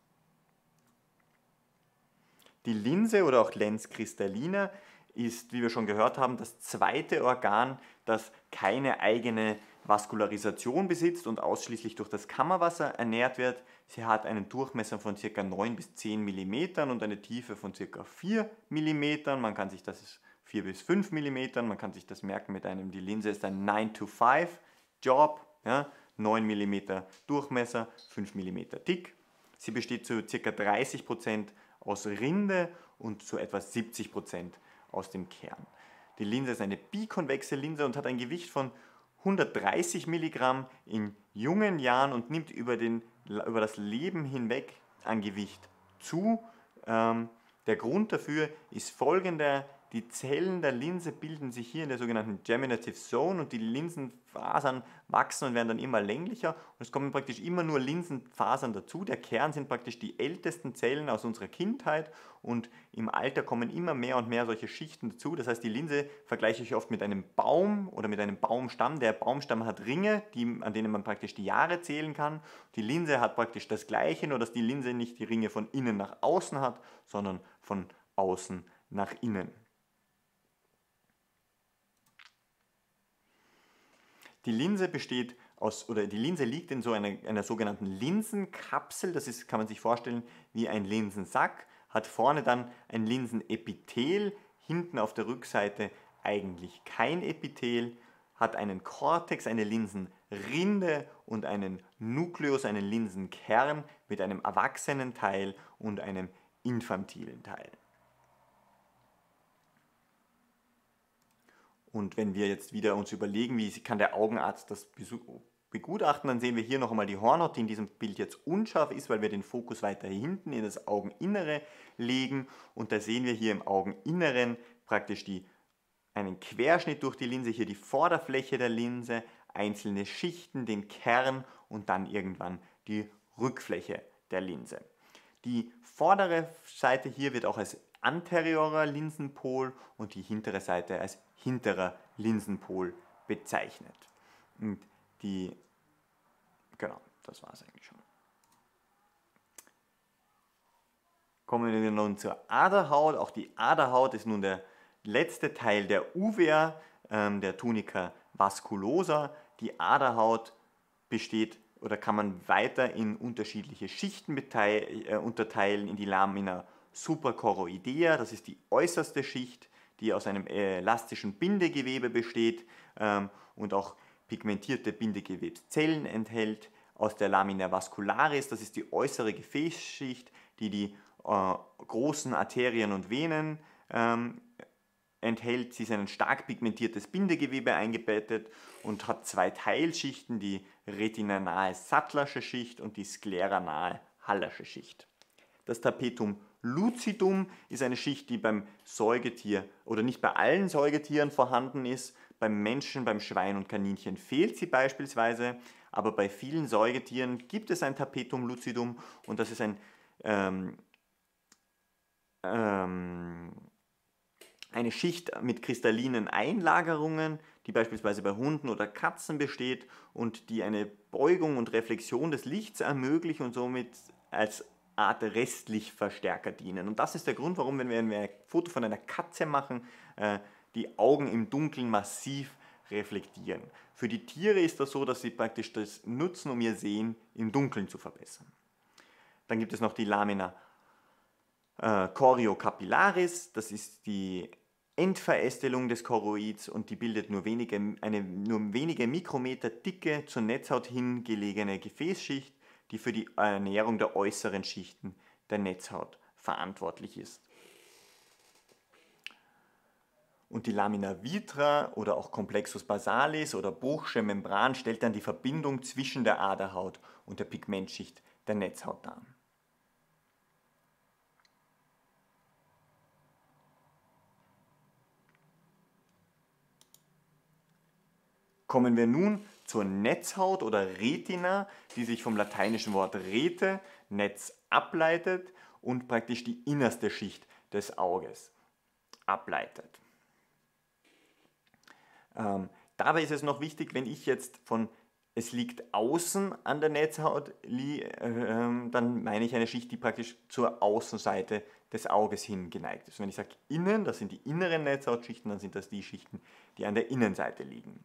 Die Linse oder auch Lens cristallina ist, wie wir schon gehört haben, das zweite Organ, das keine eigene Vaskularisation besitzt und ausschließlich durch das Kammerwasser ernährt wird. Sie hat einen Durchmesser von ca. 9 bis 10 mm und eine Tiefe von ca. 4 mm. Man kann sich das 4 bis 5 mm, man kann sich das merken mit einem, die Linse ist ein 9 to 5 Job, ja, 9 mm Durchmesser, 5 mm dick. Sie besteht zu ca. 30% aus Rinde und zu etwa 70% aus dem Kern. Die Linse ist eine bikonvexe Linse und hat ein Gewicht von 130 Milligramm in jungen Jahren und nimmt über, den, über das Leben hinweg an Gewicht zu. Ähm, der Grund dafür ist folgender. Die Zellen der Linse bilden sich hier in der sogenannten Geminative Zone und die Linsenfasern wachsen und werden dann immer länglicher und es kommen praktisch immer nur Linsenfasern dazu. Der Kern sind praktisch die ältesten Zellen aus unserer Kindheit und im Alter kommen immer mehr und mehr solche Schichten dazu. Das heißt, die Linse vergleiche ich oft mit einem Baum oder mit einem Baumstamm. Der Baumstamm hat Ringe, die, an denen man praktisch die Jahre zählen kann. Die Linse hat praktisch das Gleiche, nur dass die Linse nicht die Ringe von innen nach außen hat, sondern von außen nach innen. Die Linse besteht aus, oder die Linse liegt in so einer, einer sogenannten Linsenkapsel. Das ist, kann man sich vorstellen, wie ein Linsensack. Hat vorne dann ein Linsenepithel, hinten auf der Rückseite eigentlich kein Epithel, hat einen Kortex, eine Linsenrinde und einen Nukleus, einen Linsenkern mit einem erwachsenen Teil und einem infantilen Teil. Und wenn wir jetzt wieder uns überlegen, wie kann der Augenarzt das begutachten, dann sehen wir hier noch einmal die Hornhaut, die in diesem Bild jetzt unscharf ist, weil wir den Fokus weiter hinten in das Augeninnere legen. Und da sehen wir hier im Augeninneren praktisch die, einen Querschnitt durch die Linse, hier die Vorderfläche der Linse, einzelne Schichten, den Kern und dann irgendwann die Rückfläche der Linse. Die vordere Seite hier wird auch als anteriorer Linsenpol und die hintere Seite als hinterer Linsenpol bezeichnet. Und die, genau, das war es eigentlich schon. Kommen wir nun zur Aderhaut. Auch die Aderhaut ist nun der letzte Teil der Uvea, ähm, der Tunica vasculosa. Die Aderhaut besteht oder kann man weiter in unterschiedliche Schichten äh, unterteilen, in die Lamina suprachoroidea, das ist die äußerste Schicht, die aus einem elastischen Bindegewebe besteht ähm, und auch pigmentierte Bindegewebszellen enthält. Aus der Lamina vascularis, das ist die äußere Gefäßschicht, die die äh, großen Arterien und Venen ähm, enthält. Sie ist ein stark pigmentiertes Bindegewebe eingebettet und hat zwei Teilschichten, die retinanahe Sattlersche Schicht und die skleranahe Hallersche Schicht. Das Tapetum lucidum ist eine Schicht, die beim Säugetier oder nicht bei allen Säugetieren vorhanden ist, beim Menschen, beim Schwein und Kaninchen fehlt sie beispielsweise, aber bei vielen Säugetieren gibt es ein Tapetum lucidum und das ist ein, ähm, ähm, eine Schicht mit kristallinen Einlagerungen, die beispielsweise bei Hunden oder Katzen besteht und die eine Beugung und Reflexion des Lichts ermöglicht und somit als Art Restlichtverstärker dienen. Und das ist der Grund, warum, wenn wir ein Foto von einer Katze machen, äh, die Augen im Dunkeln massiv reflektieren. Für die Tiere ist das so, dass sie praktisch das nutzen, um ihr Sehen im Dunkeln zu verbessern. Dann gibt es noch die Lamina äh, choriocapillaris, das ist die Endverästelung des Choroids und die bildet nur wenige, eine nur wenige Mikrometer dicke zur Netzhaut hingelegene Gefäßschicht, die für die Ernährung der äußeren Schichten der Netzhaut verantwortlich ist und die Lamina vitra oder auch Complexus basalis oder Bruchsche Membran stellt dann die Verbindung zwischen der Aderhaut und der Pigmentschicht der Netzhaut dar. Kommen wir nun zur Netzhaut oder Retina, die sich vom lateinischen Wort rete, Netz, ableitet und praktisch die innerste Schicht des Auges ableitet. Ähm, dabei ist es noch wichtig, wenn ich jetzt von es liegt außen an der Netzhaut, äh, dann meine ich eine Schicht, die praktisch zur Außenseite des Auges hin geneigt ist. wenn ich sage innen, das sind die inneren Netzhautschichten, dann sind das die Schichten, die an der Innenseite liegen.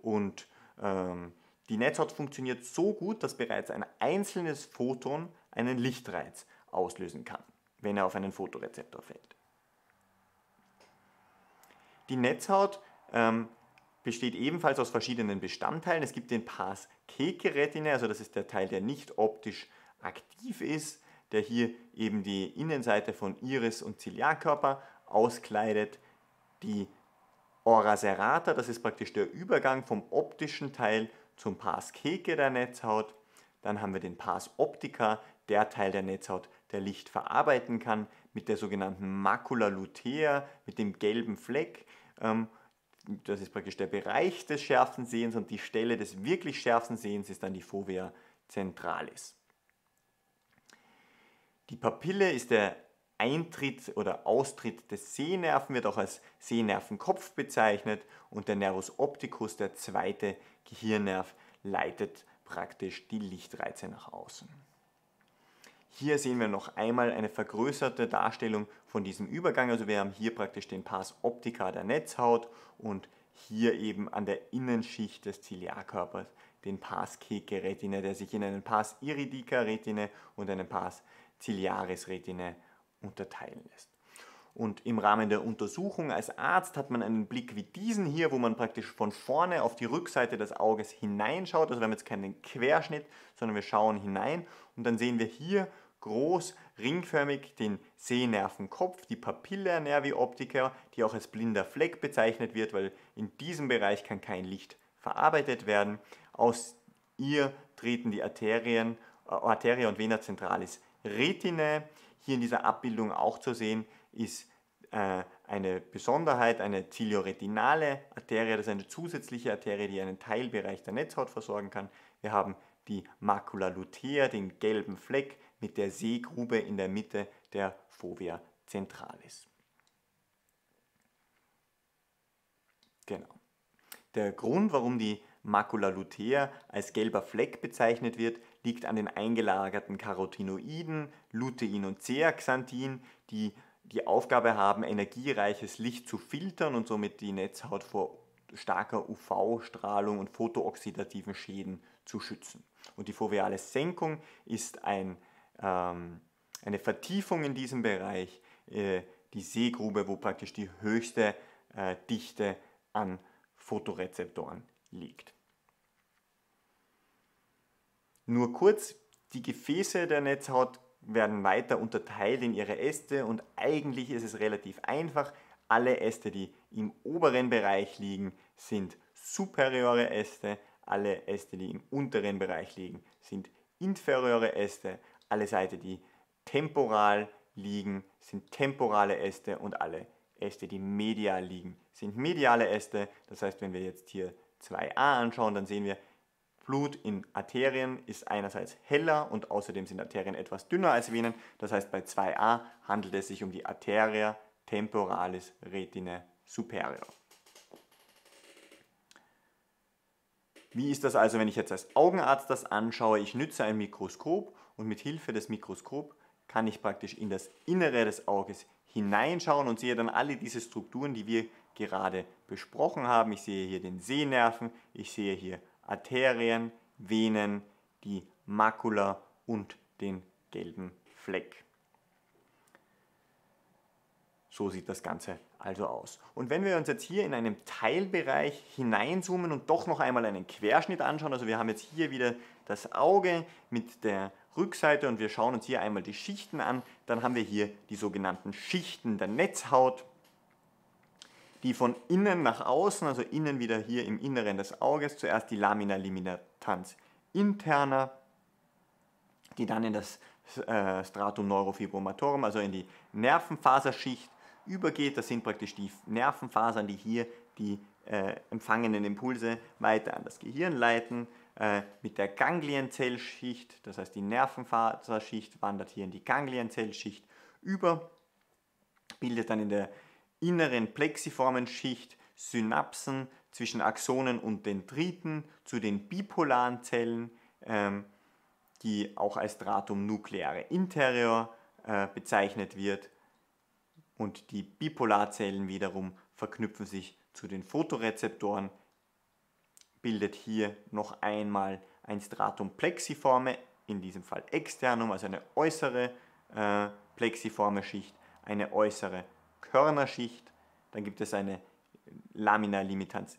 Und die Netzhaut funktioniert so gut, dass bereits ein einzelnes Photon einen Lichtreiz auslösen kann, wenn er auf einen Fotorezeptor fällt. Die Netzhaut ähm, besteht ebenfalls aus verschiedenen Bestandteilen. Es gibt den Pars Keke-Retine, also das ist der Teil, der nicht optisch aktiv ist, der hier eben die Innenseite von Iris und Ziliarkörper auskleidet. Die Ora serrata, das ist praktisch der Übergang vom optischen Teil zum Pars Keke der Netzhaut. Dann haben wir den Pars optica, der Teil der Netzhaut, der Licht verarbeiten kann, mit der sogenannten Macula lutea, mit dem gelben Fleck. Ähm, das ist praktisch der Bereich des schärfsten Sehens und die Stelle des wirklich schärfsten Sehens ist dann die Fovea centralis. Die Papille ist der Eintritt oder Austritt des Sehnerven, wird auch als Sehnervenkopf bezeichnet und der Nervus opticus, der zweite Gehirnnerv, leitet praktisch die Lichtreize nach außen. Hier sehen wir noch einmal eine vergrößerte Darstellung von diesem Übergang. Also wir haben hier praktisch den Pars optica der Netzhaut und hier eben an der Innenschicht des Ziliarkörpers den Pars Keke Retine, der sich in einen Pars iridica Retine und einen Pars Ciliaris Retine unterteilen lässt. Und im Rahmen der Untersuchung als Arzt hat man einen Blick wie diesen hier, wo man praktisch von vorne auf die Rückseite des Auges hineinschaut. Also wir haben jetzt keinen Querschnitt, sondern wir schauen hinein und dann sehen wir hier groß, ringförmig den Sehnervenkopf, die Papilla nervi optica, die auch als blinder Fleck bezeichnet wird, weil in diesem Bereich kann kein Licht verarbeitet werden. Aus ihr treten die Arterien, äh, Arteria und Vena centralis retinae. Hier in dieser Abbildung auch zu sehen ist äh, eine Besonderheit, eine cilioretinale Arterie, das ist eine zusätzliche Arterie, die einen Teilbereich der Netzhaut versorgen kann. Wir haben die Macula lutea, den gelben Fleck mit der Seegrube in der Mitte der Fovea centralis. Genau. Der Grund, warum die Macula lutea als gelber Fleck bezeichnet wird, liegt an den eingelagerten Carotinoiden, Lutein und Zeaxanthin, die die Aufgabe haben, energiereiches Licht zu filtern und somit die Netzhaut vor starker UV-Strahlung und photooxidativen Schäden zu schützen. Und die foveale Senkung ist ein, ähm, eine Vertiefung in diesem Bereich, äh, die Seegrube, wo praktisch die höchste äh, Dichte an Photorezeptoren liegt. Nur kurz, die Gefäße der Netzhaut werden weiter unterteilt in ihre Äste und eigentlich ist es relativ einfach. Alle Äste, die im oberen Bereich liegen, sind superiore Äste. Alle Äste, die im unteren Bereich liegen, sind inferiore Äste. Alle Seiten, die temporal liegen, sind temporale Äste und alle Äste, die medial liegen, sind mediale Äste. Das heißt, wenn wir jetzt hier 2a anschauen, dann sehen wir, Blut in Arterien ist einerseits heller und außerdem sind Arterien etwas dünner als Venen. Das heißt, bei 2a handelt es sich um die Arteria temporalis retinae superior. Wie ist das also, wenn ich jetzt als Augenarzt das anschaue? Ich nütze ein Mikroskop und mit Hilfe des Mikroskops kann ich praktisch in das Innere des Auges hineinschauen und sehe dann alle diese Strukturen, die wir gerade besprochen haben. Ich sehe hier den Sehnerven, ich sehe hier Arterien, Venen, die Makula und den gelben Fleck. So sieht das Ganze also aus. Und wenn wir uns jetzt hier in einem Teilbereich hineinzoomen und doch noch einmal einen Querschnitt anschauen, also wir haben jetzt hier wieder das Auge mit der Rückseite und wir schauen uns hier einmal die Schichten an, dann haben wir hier die sogenannten Schichten der Netzhaut die von innen nach außen, also innen wieder hier im Inneren des Auges, zuerst die Lamina limitans interna, die dann in das äh, Stratum neurofibromatorum, also in die Nervenfaserschicht übergeht. Das sind praktisch die Nervenfasern, die hier die äh, empfangenen Impulse weiter an das Gehirn leiten. Äh, mit der Ganglienzellschicht, das heißt die Nervenfaserschicht wandert hier in die Ganglienzellschicht über, bildet dann in der inneren plexiformen Schicht Synapsen zwischen Axonen und Dendriten zu den bipolaren Zellen, ähm, die auch als Stratum nucleare interior äh, bezeichnet wird. Und die Bipolarzellen wiederum verknüpfen sich zu den Photorezeptoren, bildet hier noch einmal ein Stratum plexiforme, in diesem Fall externum, also eine äußere äh, plexiforme Schicht, eine äußere Körnerschicht, dann gibt es eine Lamina limitans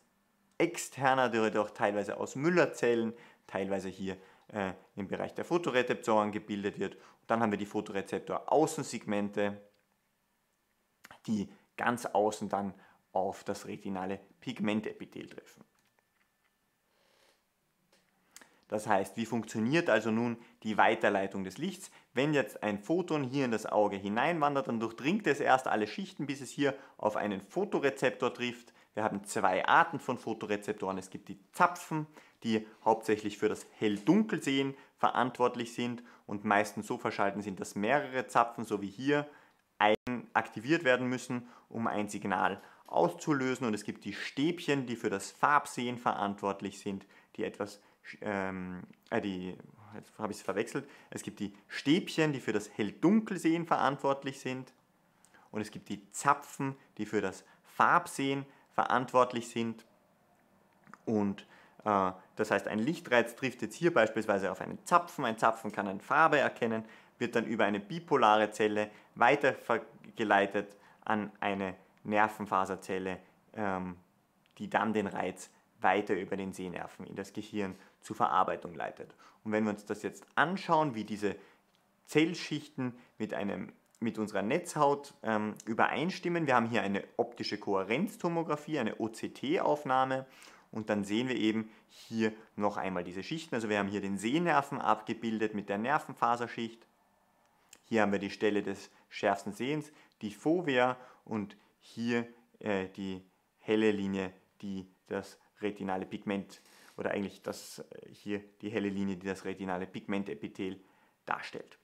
externa, die auch teilweise aus Müllerzellen, teilweise hier äh, im Bereich der Photorezeptoren gebildet wird. Und dann haben wir die Photorezeptor-Außensegmente, die ganz außen dann auf das retinale Pigmentepithel treffen. Das heißt, wie funktioniert also nun die Weiterleitung des Lichts? Wenn jetzt ein Photon hier in das Auge hineinwandert, dann durchdringt es erst alle Schichten, bis es hier auf einen Photorezeptor trifft. Wir haben zwei Arten von Photorezeptoren. Es gibt die Zapfen, die hauptsächlich für das Hell-Dunkel-Sehen verantwortlich sind und meistens so verschalten sind, dass mehrere Zapfen, so wie hier, aktiviert werden müssen, um ein Signal auszulösen. Und es gibt die Stäbchen, die für das Farbsehen verantwortlich sind, die etwas ähm, äh, die, jetzt habe ich es verwechselt, es gibt die Stäbchen, die für das Hell-Dunkel-Sehen verantwortlich sind. Und es gibt die Zapfen, die für das Farbsehen verantwortlich sind. Und äh, das heißt, ein Lichtreiz trifft jetzt hier beispielsweise auf einen Zapfen, ein Zapfen kann eine Farbe erkennen, wird dann über eine bipolare Zelle weitergeleitet an eine Nervenfaserzelle, ähm, die dann den Reiz weiter über den Sehnerven in das Gehirn zur Verarbeitung leitet. Und wenn wir uns das jetzt anschauen, wie diese Zellschichten mit, einem, mit unserer Netzhaut ähm, übereinstimmen, wir haben hier eine optische Kohärenztomographie, eine OCT-Aufnahme und dann sehen wir eben hier noch einmal diese Schichten. Also wir haben hier den Sehnerven abgebildet mit der Nervenfaserschicht. Hier haben wir die Stelle des schärfsten Sehens, die Fovea und hier äh, die helle Linie, die das retinale Pigment oder eigentlich das, äh, hier die helle Linie, die das retinale Pigmentepithel darstellt.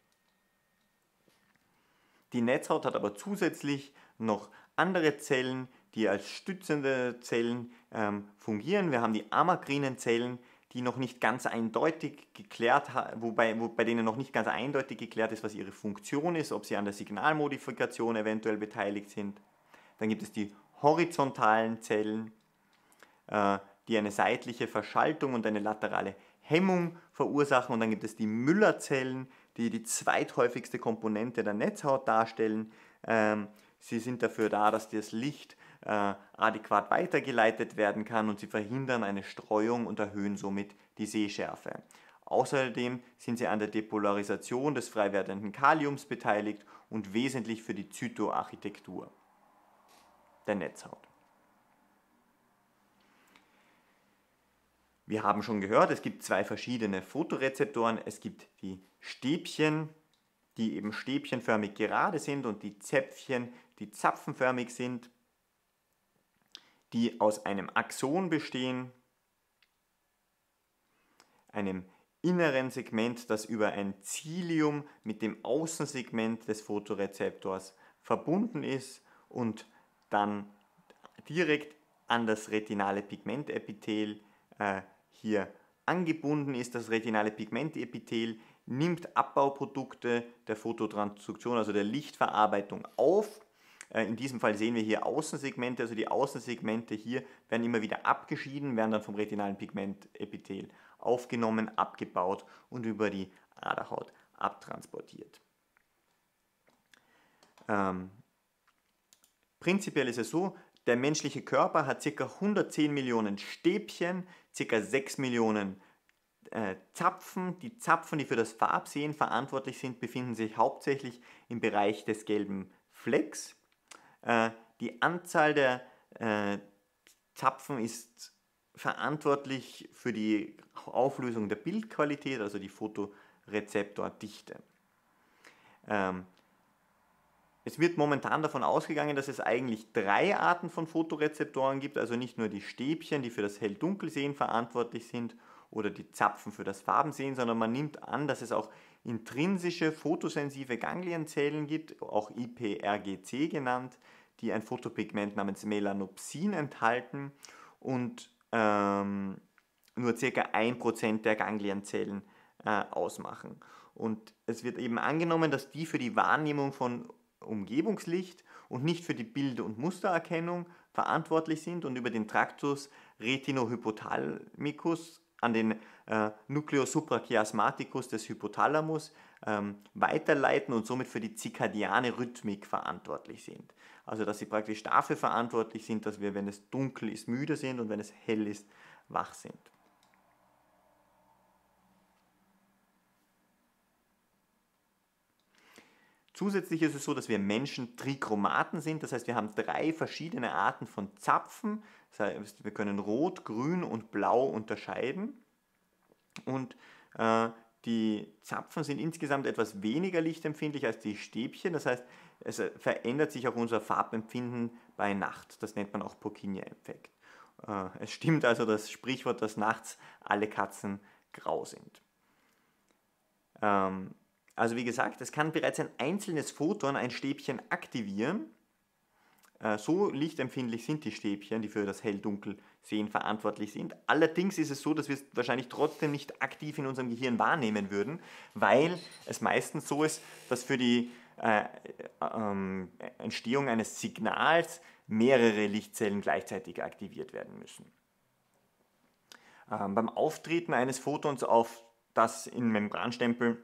Die Netzhaut hat aber zusätzlich noch andere Zellen, die als stützende Zellen ähm, fungieren. Wir haben die amakrinen Zellen, die noch nicht ganz eindeutig geklärt, wobei, wo, bei denen noch nicht ganz eindeutig geklärt ist, was ihre Funktion ist, ob sie an der Signalmodifikation eventuell beteiligt sind. Dann gibt es die horizontalen Zellen, äh, die eine seitliche Verschaltung und eine laterale Hemmung verursachen. Und dann gibt es die Müllerzellen, die die zweithäufigste Komponente der Netzhaut darstellen. Ähm, sie sind dafür da, dass das Licht äh, adäquat weitergeleitet werden kann und sie verhindern eine Streuung und erhöhen somit die Sehschärfe. Außerdem sind sie an der Depolarisation des frei werdenden Kaliums beteiligt und wesentlich für die Zytoarchitektur der Netzhaut. Wir haben schon gehört, es gibt zwei verschiedene Fotorezeptoren. Es gibt die Stäbchen, die eben stäbchenförmig gerade sind und die Zäpfchen, die zapfenförmig sind, die aus einem Axon bestehen, einem inneren Segment, das über ein Zilium mit dem Außensegment des Fotorezeptors verbunden ist und dann direkt an das retinale Pigmentepithel äh, hier angebunden ist. Das retinale Pigmentepithel nimmt Abbauprodukte der Fototransduktion, also der Lichtverarbeitung auf. Äh, in diesem Fall sehen wir hier Außensegmente, also die Außensegmente hier werden immer wieder abgeschieden, werden dann vom retinalen Pigmentepithel aufgenommen, abgebaut und über die Aderhaut abtransportiert. Ähm, prinzipiell ist es so, der menschliche Körper hat ca. 110 Millionen Stäbchen, ca. 6 Millionen äh, Zapfen. Die Zapfen, die für das Farbsehen verantwortlich sind, befinden sich hauptsächlich im Bereich des gelben Flecks. Äh, die Anzahl der äh, Zapfen ist verantwortlich für die Auflösung der Bildqualität, also die Fotorezeptordichte. Ähm, es wird momentan davon ausgegangen, dass es eigentlich drei Arten von Fotorezeptoren gibt, also nicht nur die Stäbchen, die für das Hell-Dunkel-Sehen verantwortlich sind, oder die Zapfen für das Farbensehen, sondern man nimmt an, dass es auch intrinsische fotosensive Ganglienzellen gibt, auch IPRGC genannt, die ein Fotopigment namens Melanopsin enthalten und ähm, nur ca. 1% der Ganglienzellen äh, ausmachen. Und es wird eben angenommen, dass die für die Wahrnehmung von Umgebungslicht und nicht für die Bild- und Mustererkennung verantwortlich sind und über den Tractus retinohypothalamicus an den äh, Nucleus suprachiasmaticus des Hypothalamus ähm, weiterleiten und somit für die zirkadiane Rhythmik verantwortlich sind. Also dass sie praktisch dafür verantwortlich sind, dass wir, wenn es dunkel ist, müde sind und wenn es hell ist, wach sind. Zusätzlich ist es so, dass wir Menschen Trichromaten sind, das heißt, wir haben drei verschiedene Arten von Zapfen. Das heißt, wir können Rot, Grün und Blau unterscheiden. Und äh, die Zapfen sind insgesamt etwas weniger lichtempfindlich als die Stäbchen, das heißt, es verändert sich auch unser Farbempfinden bei Nacht. Das nennt man auch Purkinje-Effekt. Äh, es stimmt also das Sprichwort, dass nachts alle Katzen grau sind. Ähm, also wie gesagt, es kann bereits ein einzelnes Photon ein Stäbchen aktivieren. Äh, so lichtempfindlich sind die Stäbchen, die für das Hell-Dunkel-Sehen verantwortlich sind. Allerdings ist es so, dass wir es wahrscheinlich trotzdem nicht aktiv in unserem Gehirn wahrnehmen würden, weil es meistens so ist, dass für die äh, äh, Entstehung eines Signals mehrere Lichtzellen gleichzeitig aktiviert werden müssen. Ähm, beim Auftreten eines Photons auf das in Membranstempel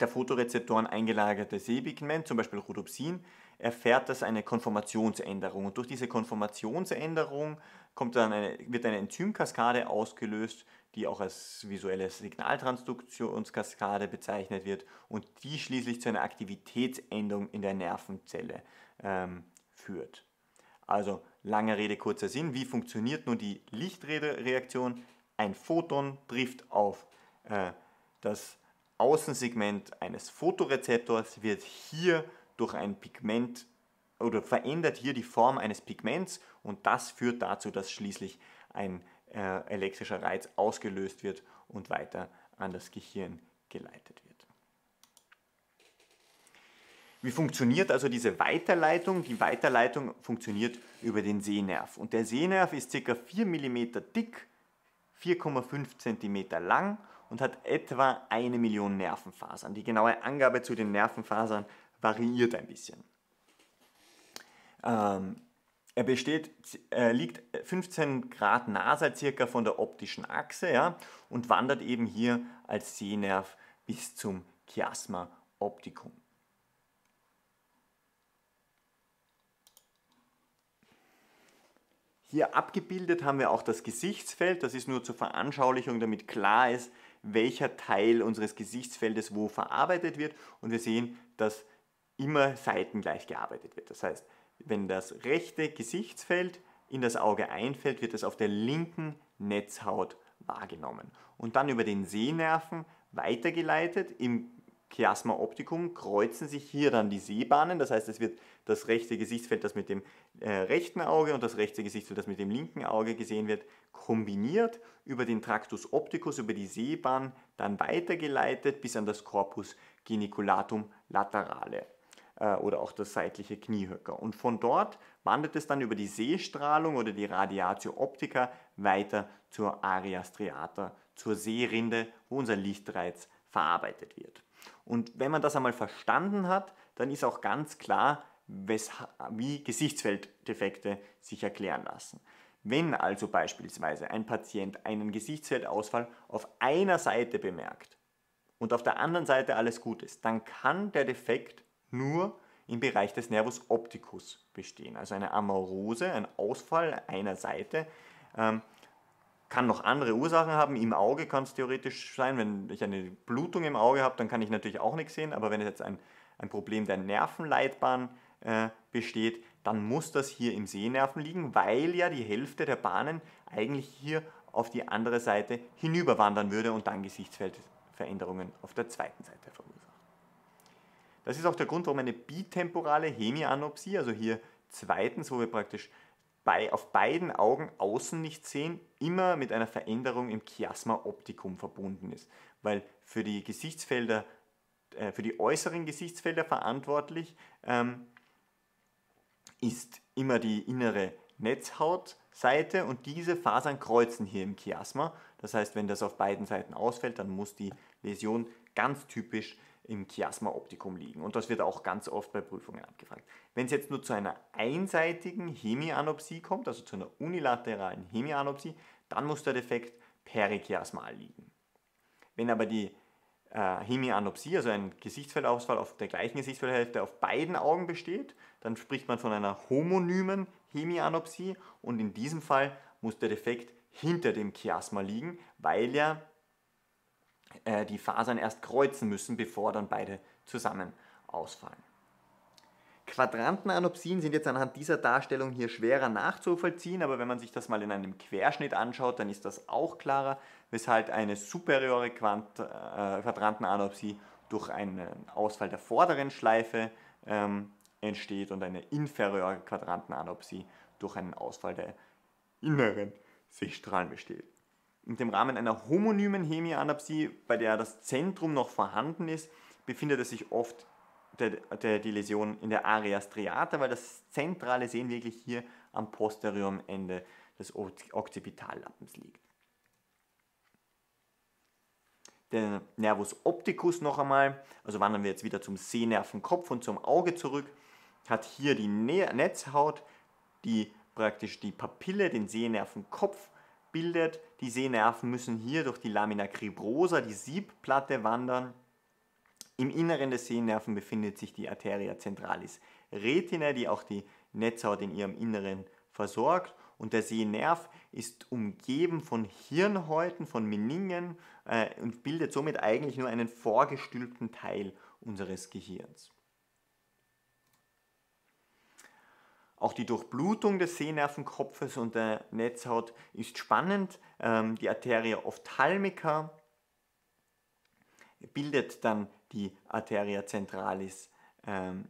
der Fotorezeptoren eingelagerte Sehpigment, zum Beispiel Rhodopsin, erfährt das eine Konformationsänderung. Und durch diese Konformationsänderung kommt dann eine, wird eine Enzymkaskade ausgelöst, die auch als visuelle Signaltransduktionskaskade bezeichnet wird und die schließlich zu einer Aktivitätsänderung in der Nervenzelle ähm, führt. Also lange Rede, kurzer Sinn. Wie funktioniert nun die Lichtreaktion? Ein Photon trifft auf äh, das Außensegment eines Photorezeptors, wird hier durch ein Pigment oder verändert hier die Form eines Pigments und das führt dazu, dass schließlich ein äh, elektrischer Reiz ausgelöst wird und weiter an das Gehirn geleitet wird. Wie funktioniert also diese Weiterleitung? Die Weiterleitung funktioniert über den Sehnerv. Und der Sehnerv ist ca. 4 mm dick, 4,5 cm lang und hat etwa eine Million Nervenfasern. Die genaue Angabe zu den Nervenfasern variiert ein bisschen. Ähm, er besteht, äh, liegt 15 Grad NASA circa von der optischen Achse ja, und wandert eben hier als Sehnerv bis zum Chiasma opticum. Hier abgebildet haben wir auch das Gesichtsfeld. Das ist nur zur Veranschaulichung, damit klar ist, welcher Teil unseres Gesichtsfeldes wo verarbeitet wird. Und wir sehen, dass immer seitengleich gearbeitet wird. Das heißt, wenn das rechte Gesichtsfeld in das Auge einfällt, wird es auf der linken Netzhaut wahrgenommen und dann über den Sehnerven weitergeleitet. Im Chiasma opticum kreuzen sich hier dann die Sehbahnen, das heißt, es wird das rechte Gesichtsfeld, das mit dem äh, rechten Auge und das rechte Gesichtsfeld, das mit dem linken Auge gesehen wird, kombiniert über den Tractus opticus, über die Sehbahn, dann weitergeleitet bis an das Corpus geniculatum laterale äh, oder auch das seitliche Kniehöcker. Und von dort wandert es dann über die Sehstrahlung oder die Radiatio optica weiter zur Aria striata, zur Sehrinde, wo unser Lichtreiz verarbeitet wird. Und wenn man das einmal verstanden hat, dann ist auch ganz klar, wie Gesichtsfelddefekte sich erklären lassen. Wenn also beispielsweise ein Patient einen Gesichtsfeldausfall auf einer Seite bemerkt und auf der anderen Seite alles gut ist, dann kann der Defekt nur im Bereich des Nervus opticus bestehen. Also eine Amorose, ein Ausfall einer Seite, ähm, kann noch andere Ursachen haben. Im Auge kann es theoretisch sein, wenn ich eine Blutung im Auge habe, dann kann ich natürlich auch nichts sehen. Aber wenn es jetzt ein, ein Problem der Nervenleitbahn äh, besteht, dann muss das hier im Sehnerven liegen, weil ja die Hälfte der Bahnen eigentlich hier auf die andere Seite hinüberwandern würde und dann Gesichtsfeldveränderungen auf der zweiten Seite verursacht. Das ist auch der Grund, warum eine bitemporale Hemianopsie, also hier zweitens, wo wir praktisch bei, auf beiden Augen außen nicht sehen, immer mit einer Veränderung im Chiasma opticum verbunden ist. Weil für die Gesichtsfelder, äh, für die äußeren Gesichtsfelder verantwortlich ähm, ist immer die innere Netzhautseite und diese Fasern kreuzen hier im Chiasma. Das heißt, wenn das auf beiden Seiten ausfällt, dann muss die Läsion ganz typisch im Chiasma opticum liegen. Und das wird auch ganz oft bei Prüfungen abgefragt. Wenn es jetzt nur zu einer einseitigen Hemianopsie kommt, also zu einer unilateralen Hemianopsie, dann muss der Defekt perichiasmal liegen. Wenn aber die äh, Hemianopsie, also ein Gesichtsfeldausfall auf der gleichen Gesichtsfeldhälfte auf beiden Augen besteht, dann spricht man von einer homonymen Hemianopsie und in diesem Fall muss der Defekt hinter dem Chiasma liegen, weil ja äh, die Fasern erst kreuzen müssen, bevor dann beide zusammen ausfallen. Quadrantenanopsien sind jetzt anhand dieser Darstellung hier schwerer nachzuvollziehen, aber wenn man sich das mal in einem Querschnitt anschaut, dann ist das auch klarer, weshalb eine superiore Quant äh, Quadrantenanopsie durch einen Ausfall der vorderen Schleife ähm, entsteht und eine inferiore Quadrantenanopsie durch einen Ausfall der inneren Sichtstrahlen besteht. Und im Rahmen einer homonymen Hemianapsie, bei der das Zentrum noch vorhanden ist, befindet es sich oft der, der, die Läsion in der Area striata, weil das zentrale Sehen wirklich hier am posteriorem Ende des Occipitallappens liegt. Der Nervus opticus noch einmal, also wandern wir jetzt wieder zum Sehnervenkopf und zum Auge zurück, hat hier die Netzhaut, die praktisch die Papille, den Sehnervenkopf bildet. Die Sehnerven müssen hier durch die Lamina cribrosa, die Siebplatte, wandern. Im Inneren des Sehnerven befindet sich die Arteria centralis retinae, die auch die Netzhaut in ihrem Inneren versorgt. Und der Sehnerv ist umgeben von Hirnhäuten, von Meningen äh, und bildet somit eigentlich nur einen vorgestülpten Teil unseres Gehirns. Auch die Durchblutung des Sehnervenkopfes und der Netzhaut ist spannend. Ähm, die Arteria ophthalmica bildet dann die Arteria centralis ähm,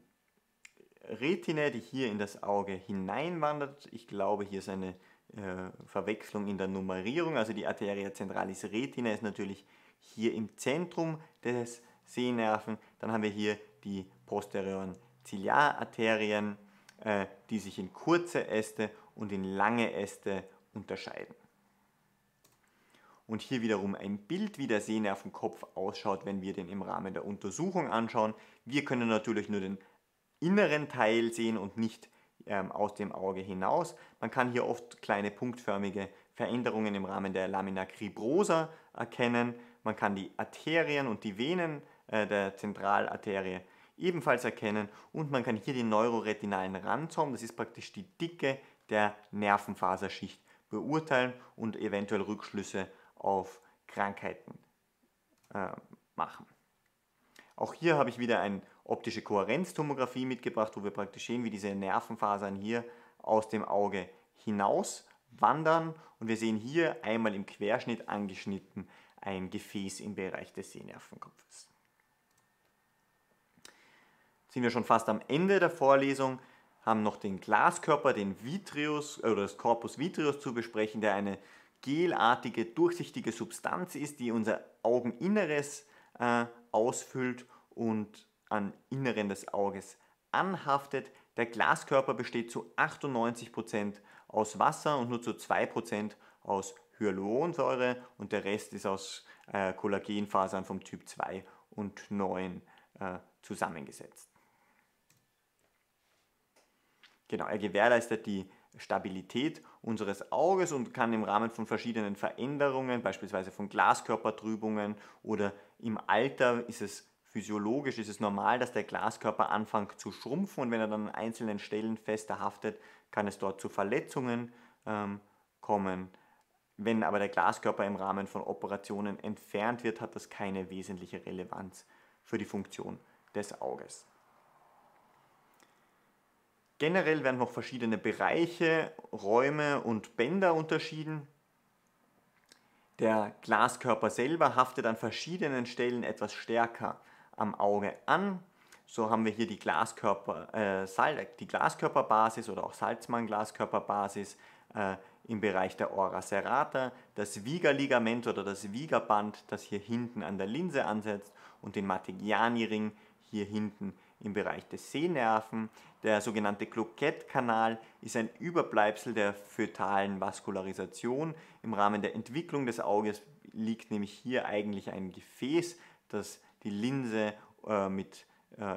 Retine, die hier in das Auge hineinwandert. Ich glaube, hier ist eine äh, Verwechslung in der Nummerierung. Also die Arteria centralis retine ist natürlich hier im Zentrum des Sehnerven. Dann haben wir hier die posterioren Ziliararterien, die sich in kurze Äste und in lange Äste unterscheiden. Und hier wiederum ein Bild, wie der Sehnervenkopf ausschaut, wenn wir den im Rahmen der Untersuchung anschauen. Wir können natürlich nur den inneren Teil sehen und nicht ähm, aus dem Auge hinaus. Man kann hier oft kleine punktförmige Veränderungen im Rahmen der Lamina cribrosa erkennen. Man kann die Arterien und die Venen äh, der Zentralarterie ebenfalls erkennen und man kann hier den neuroretinalen Randsaum, das ist praktisch die Dicke der Nervenfaserschicht, beurteilen und eventuell Rückschlüsse auf Krankheiten äh, machen. Auch hier habe ich wieder ein optische Kohärenztomographie mitgebracht, wo wir praktisch sehen, wie diese Nervenfasern hier aus dem Auge hinaus wandern und wir sehen hier einmal im Querschnitt angeschnitten ein Gefäß im Bereich des Sehnervenkopfes. Sind wir schon fast am Ende der Vorlesung, haben noch den Glaskörper, den Vitreus oder das Corpus vitreus zu besprechen, der eine gelartige, durchsichtige Substanz ist, die unser Augeninneres äh, ausfüllt und an Inneren des Auges anhaftet. Der Glaskörper besteht zu 98% aus Wasser und nur zu 2% aus Hyaluronsäure und der Rest ist aus äh, Kollagenfasern vom Typ 2 und 9 äh, zusammengesetzt. Genau, er gewährleistet die Stabilität unseres Auges und kann im Rahmen von verschiedenen Veränderungen, beispielsweise von Glaskörpertrübungen oder im Alter ist es physiologisch ist es normal, dass der Glaskörper anfängt zu schrumpfen und wenn er dann an einzelnen Stellen fester haftet, kann es dort zu Verletzungen ähm, kommen. Wenn aber der Glaskörper im Rahmen von Operationen entfernt wird, hat das keine wesentliche Relevanz für die Funktion des Auges. Generell werden noch verschiedene Bereiche, Räume und Bänder unterschieden. Der Glaskörper selber haftet an verschiedenen Stellen etwas stärker am Auge an. So haben wir hier die, Glaskörper, äh, die Glaskörperbasis oder auch Salzmann-Glaskörperbasis äh, im Bereich der Ora serrata, das Viga-Ligament oder das Viga-Band, das hier hinten an der Linse ansetzt und den Martigiani-Ring hier hinten im Bereich des Sehnerven. Der sogenannte Cloquet-Kanal ist ein Überbleibsel der fötalen Vaskularisation. Im Rahmen der Entwicklung des Auges liegt nämlich hier eigentlich ein Gefäß, das die Linse äh, mit, äh,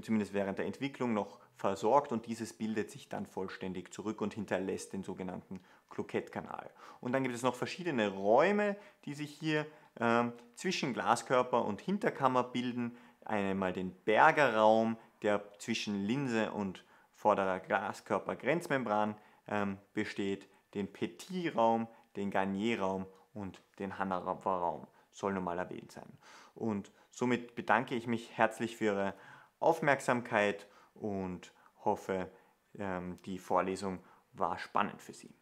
zumindest während der Entwicklung noch versorgt und dieses bildet sich dann vollständig zurück und hinterlässt den sogenannten Cloquet-Kanal. Und dann gibt es noch verschiedene Räume, die sich hier äh, zwischen Glaskörper und Hinterkammer bilden. Einmal den Bergerraum, der zwischen Linse und vorderer Glaskörper-Grenzmembran ähm, besteht, den Petit-Raum, den Garnier-Raum und den Hanover-Raum soll nochmal erwähnt sein. Und somit bedanke ich mich herzlich für Ihre Aufmerksamkeit und hoffe, ähm, die Vorlesung war spannend für Sie.